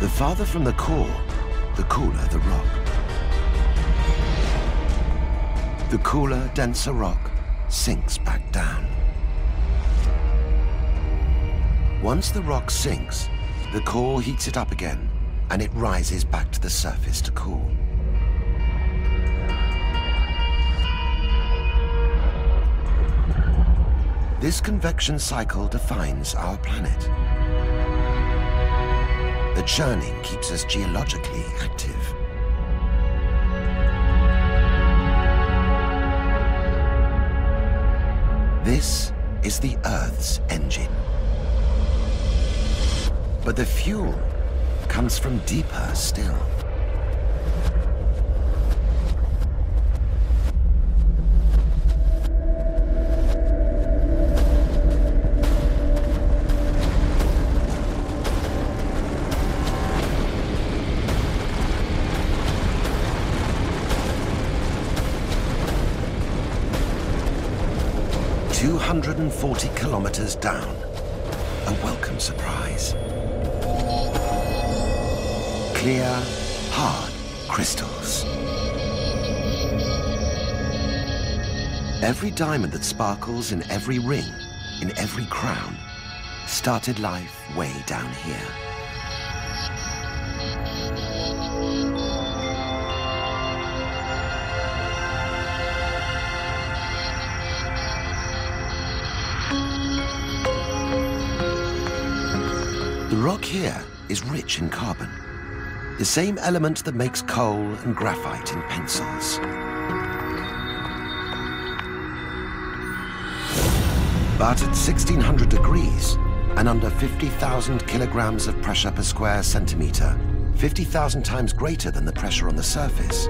The farther from the core, the cooler the rock. The cooler, denser rock sinks back down. Once the rock sinks, the core heats it up again, and it rises back to the surface to cool. This convection cycle defines our planet. The churning keeps us geologically active. This is the Earth's engine. But the fuel comes from deeper still. Two hundred and forty kilometers down. A welcome surprise clear, hard crystals. Every diamond that sparkles in every ring, in every crown, started life way down here. Rock here is rich in carbon the same element that makes coal and graphite in pencils. But at 1600 degrees and under 50,000 kilograms of pressure per square centimeter, 50,000 times greater than the pressure on the surface,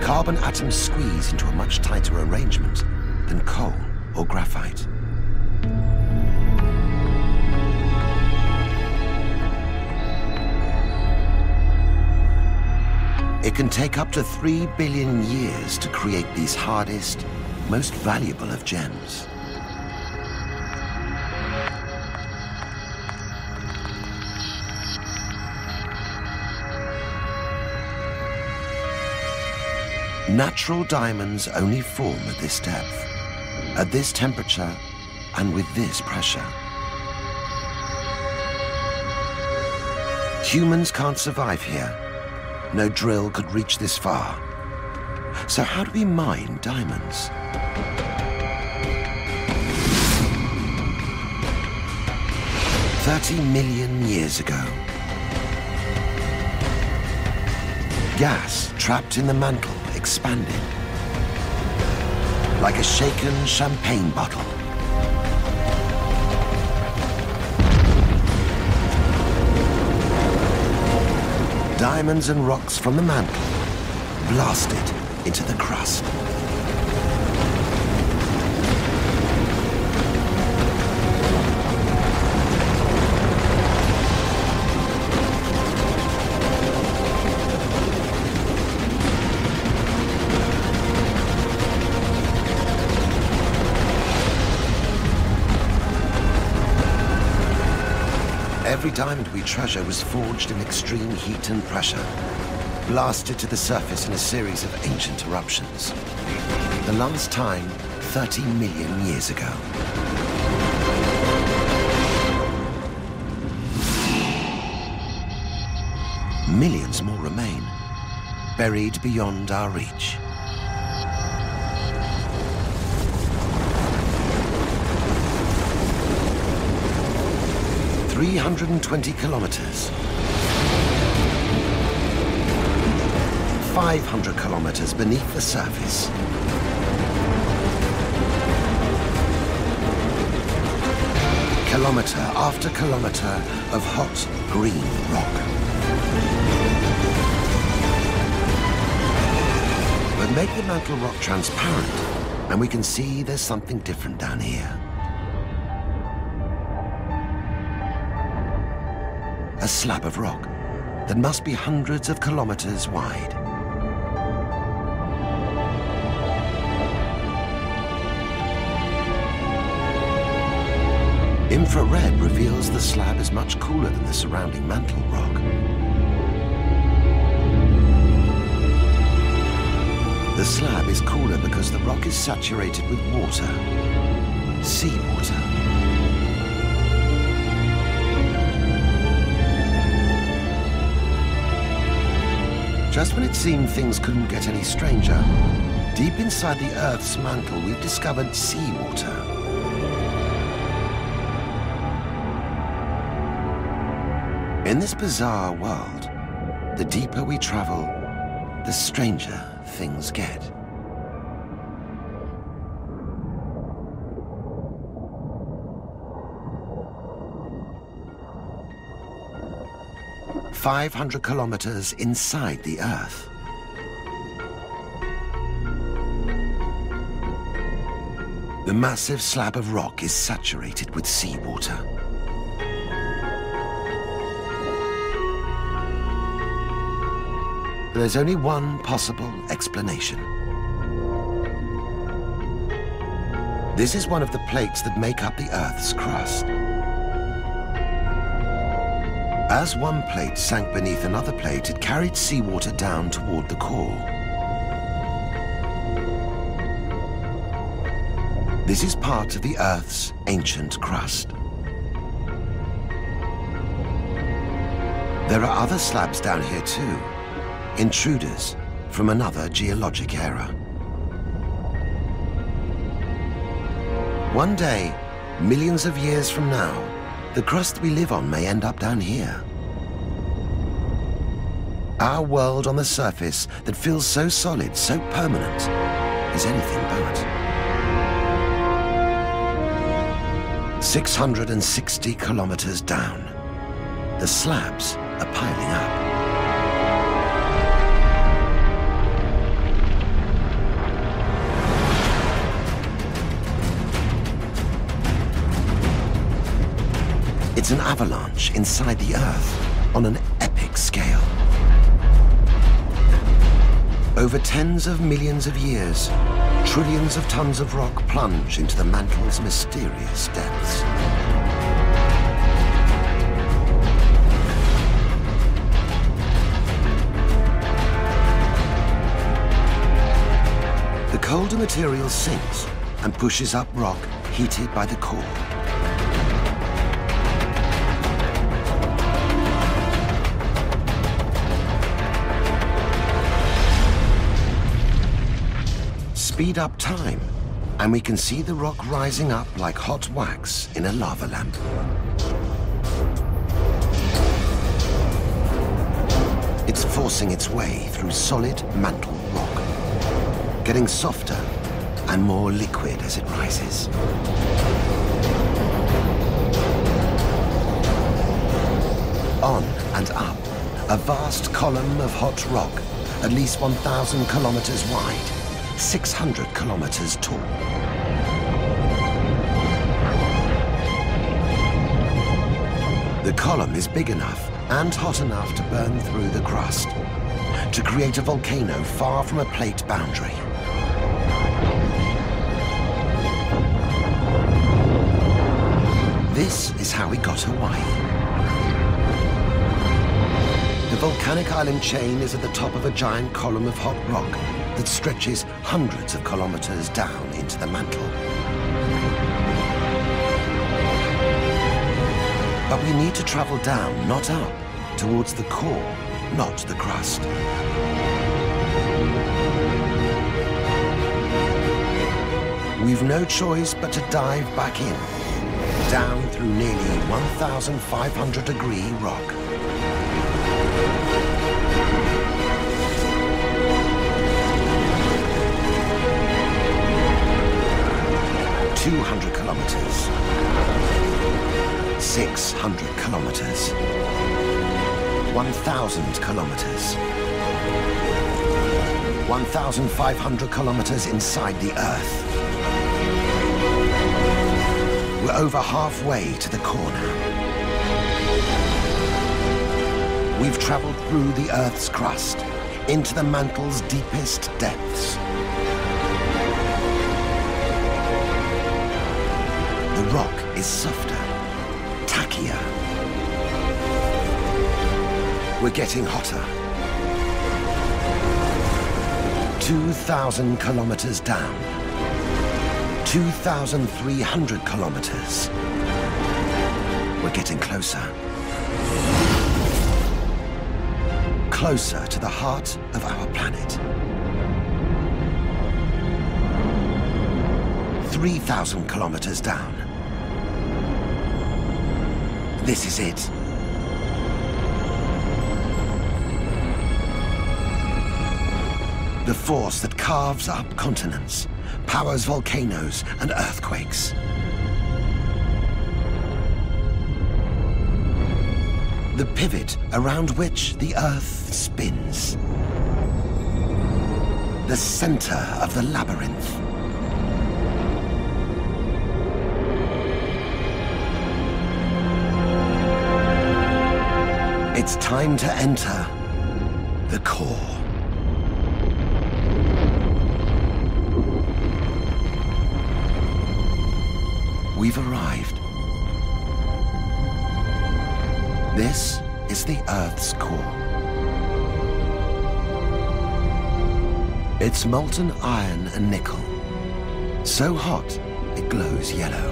carbon atoms squeeze into a much tighter arrangement than coal or graphite. It can take up to three billion years to create these hardest, most valuable of gems. Natural diamonds only form at this depth, at this temperature, and with this pressure. Humans can't survive here no drill could reach this far. So how do we mine diamonds? Thirty million years ago. Gas trapped in the mantle expanded. Like a shaken champagne bottle. Diamonds and rocks from the mantle blasted into the crust. Every we treasure was forged in extreme heat and pressure, blasted to the surface in a series of ancient eruptions. The last time, 30 million years ago. Millions more remain, buried beyond our reach. 320 kilometers. 500 kilometers beneath the surface. Kilometer after kilometer of hot, green rock. But make the mantle rock transparent, and we can see there's something different down here. Slab of rock that must be hundreds of kilometers wide. Infrared reveals the slab is much cooler than the surrounding mantle rock. The slab is cooler because the rock is saturated with water, seawater. Just when it seemed things couldn't get any stranger, deep inside the Earth's mantle we've discovered seawater. In this bizarre world, the deeper we travel, the stranger things get. 500 kilometers inside the Earth. The massive slab of rock is saturated with seawater. There's only one possible explanation. This is one of the plates that make up the Earth's crust. As one plate sank beneath another plate, it carried seawater down toward the core. This is part of the Earth's ancient crust. There are other slabs down here too, intruders from another geologic era. One day, millions of years from now, the crust we live on may end up down here. Our world on the surface that feels so solid, so permanent, is anything but. 660 kilometers down, the slabs are piling up. It's an avalanche inside the Earth on an epic scale. Over tens of millions of years, trillions of tons of rock plunge into the mantle's mysterious depths. The colder material sinks and pushes up rock heated by the core. Speed up time, and we can see the rock rising up like hot wax in a lava lamp. It's forcing its way through solid mantle rock, getting softer and more liquid as it rises. On and up, a vast column of hot rock, at least 1,000 kilometers wide, 600 kilometers tall. The column is big enough and hot enough to burn through the crust, to create a volcano far from a plate boundary. This is how we got Hawaii. The volcanic island chain is at the top of a giant column of hot rock that stretches hundreds of kilometers down into the mantle. But we need to travel down, not up, towards the core, not the crust. We've no choice but to dive back in, down through nearly 1,500 degree rock. Two hundred kilometers. Six hundred kilometers. One thousand kilometers. 1,500 kilometers inside the Earth. We're over halfway to the core now. We've traveled through the Earth's crust, into the mantle's deepest depths. Is softer, tackier. We're getting hotter. 2,000 kilometers down. 2,300 kilometers. We're getting closer. Closer to the heart of our planet. 3,000 kilometers down. This is it. The force that carves up continents, powers volcanoes and earthquakes. The pivot around which the Earth spins. The center of the labyrinth. It's time to enter the core. We've arrived. This is the Earth's core. It's molten iron and nickel. So hot, it glows yellow.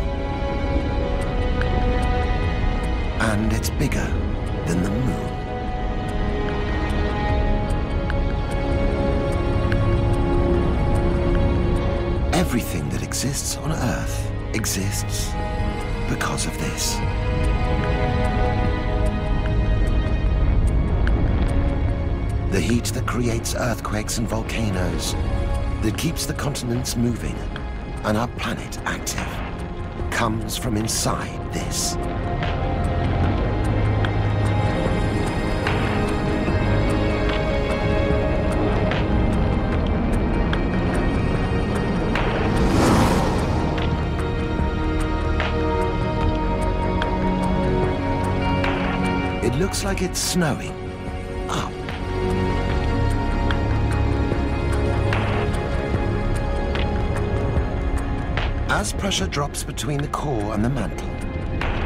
And it's bigger than the moon. Everything that exists on Earth exists because of this. The heat that creates earthquakes and volcanoes, that keeps the continents moving and our planet active, comes from inside this. Looks like it's snowing. Up. As pressure drops between the core and the mantle,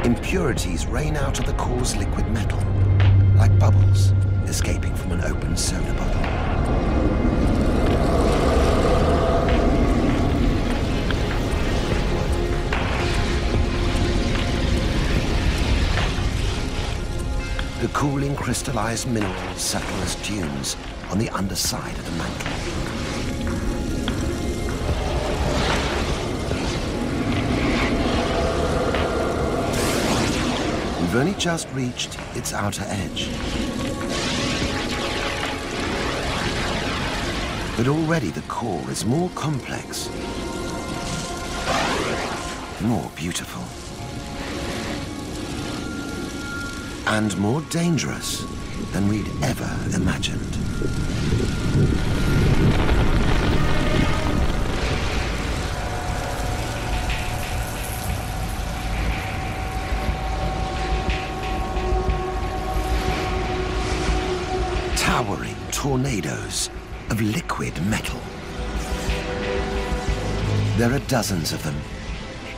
impurities rain out of the core's liquid metal, like bubbles escaping from an open soda bottle. Cooling crystallized minerals settle as dunes on the underside of the mantle. We've only just reached its outer edge. But already the core is more complex, more beautiful, and more dangerous than we'd ever imagined. Towering tornadoes of liquid metal. There are dozens of them.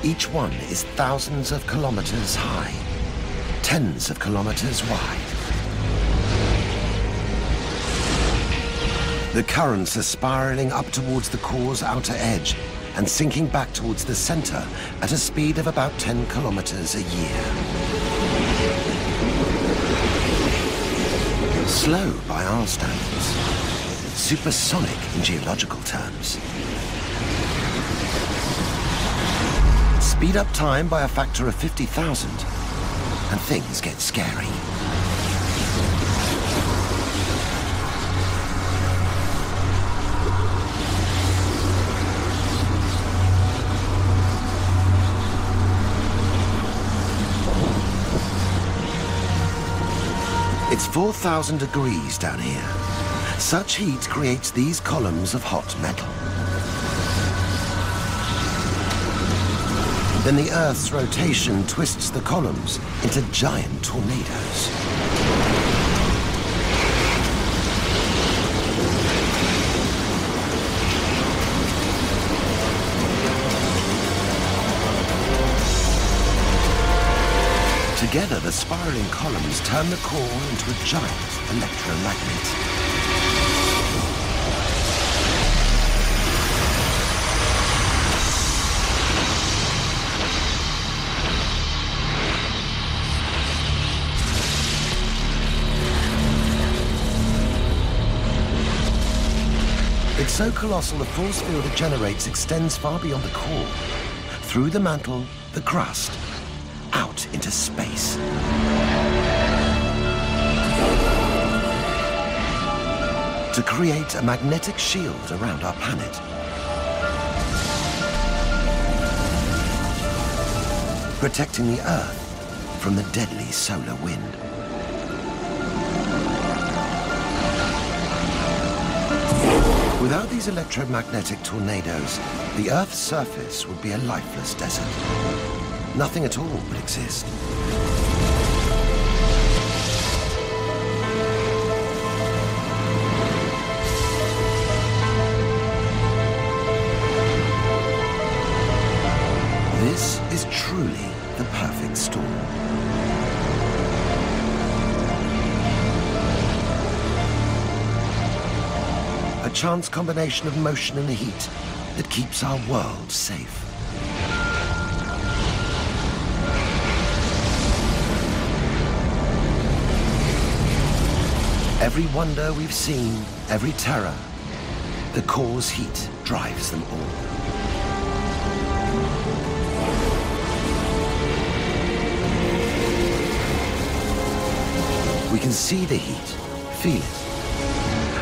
Each one is thousands of kilometers high, tens of kilometers wide. The currents are spiraling up towards the core's outer edge and sinking back towards the center at a speed of about 10 kilometers a year. Slow by our standards. Supersonic in geological terms. Speed up time by a factor of 50,000 and things get scary. It's 4,000 degrees down here. Such heat creates these columns of hot metal. Then the Earth's rotation twists the columns into giant tornadoes. Together, the spiraling columns turn the core into a giant electromagnet. It's so colossal the force field it generates extends far beyond the core, through the mantle, the crust, out into space. To create a magnetic shield around our planet. Protecting the Earth from the deadly solar wind. Without these electromagnetic tornadoes, the Earth's surface would be a lifeless desert. Nothing at all would exist. Chance combination of motion and the heat that keeps our world safe. Every wonder we've seen, every terror, the core's heat drives them all. We can see the heat, feel it,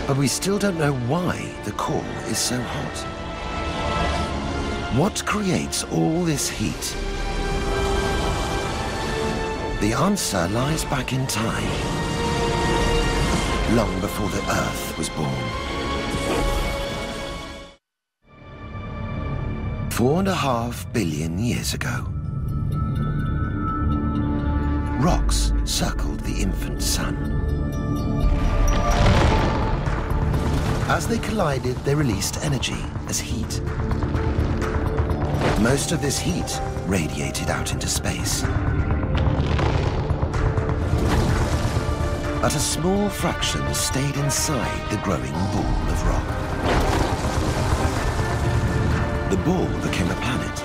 but we still don't know why the core is so hot. What creates all this heat? The answer lies back in time, long before the Earth was born. Four and a half billion years ago. Rocks circled the infant sun. As they collided, they released energy as heat. Most of this heat radiated out into space. But a small fraction stayed inside the growing ball of rock. The ball became a planet,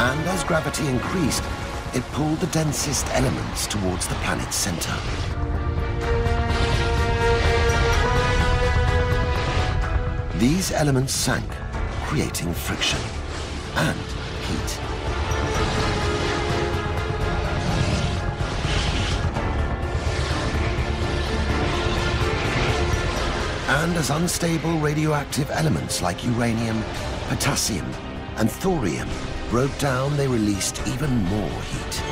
and as gravity increased, it pulled the densest elements towards the planet's center. These elements sank, creating friction and heat. And as unstable radioactive elements like uranium, potassium, and thorium broke down, they released even more heat.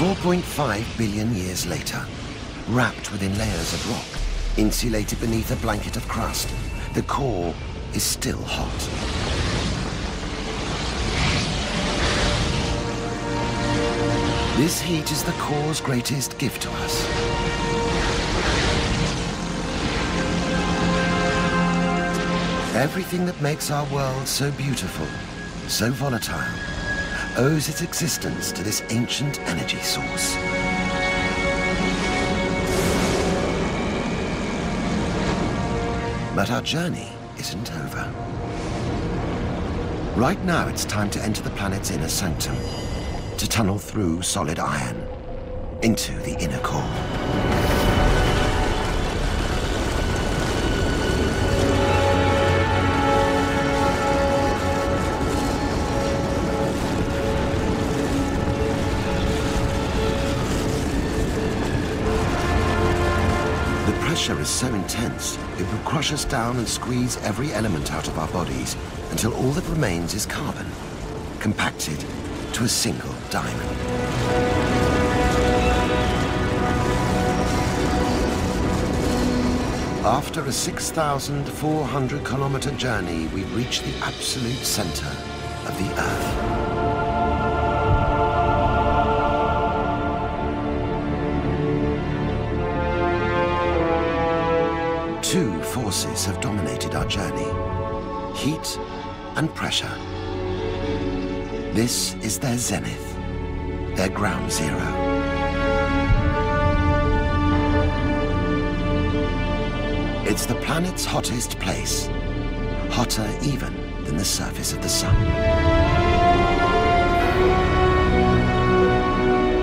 Four point five billion years later, wrapped within layers of rock, insulated beneath a blanket of crust, the core is still hot. This heat is the core's greatest gift to us. Everything that makes our world so beautiful, so volatile, owes its existence to this ancient energy source. But our journey isn't over. Right now, it's time to enter the planet's inner sanctum, to tunnel through solid iron into the inner core. Pressure is so intense, it will crush us down and squeeze every element out of our bodies until all that remains is carbon, compacted to a single diamond. After a 6,400 kilometer journey, we reach the absolute center of the Earth. Forces have dominated our journey. Heat and pressure. This is their zenith, their ground zero. It's the planet's hottest place, hotter even than the surface of the sun.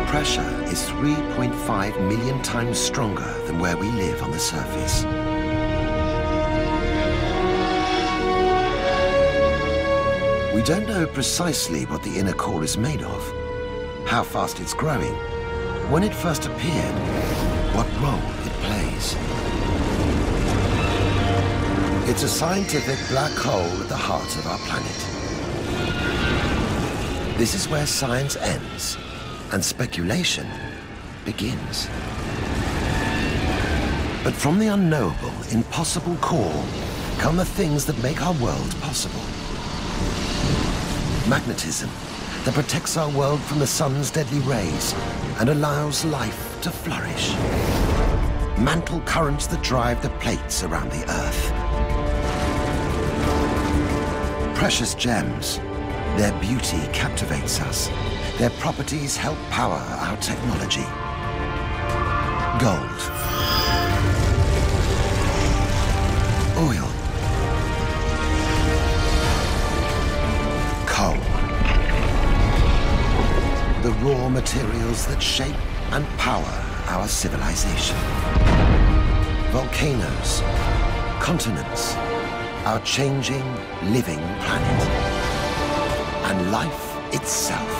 Pressure is 3.5 million times stronger than where we live on the surface. Don't know precisely what the inner core is made of, how fast it's growing, when it first appeared, what role it plays. It's a scientific black hole at the heart of our planet. This is where science ends and speculation begins. But from the unknowable, impossible core come the things that make our world possible magnetism that protects our world from the sun's deadly rays and allows life to flourish. Mantle currents that drive the plates around the Earth. Precious gems. Their beauty captivates us. Their properties help power our technology. Gold. Raw materials that shape and power our civilization. Volcanoes, continents, our changing, living planet, and life itself.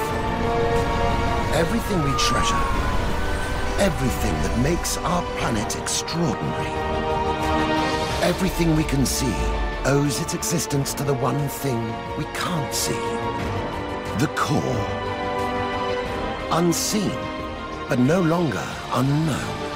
Everything we treasure, everything that makes our planet extraordinary, everything we can see owes its existence to the one thing we can't see, the core unseen, but no longer unknown.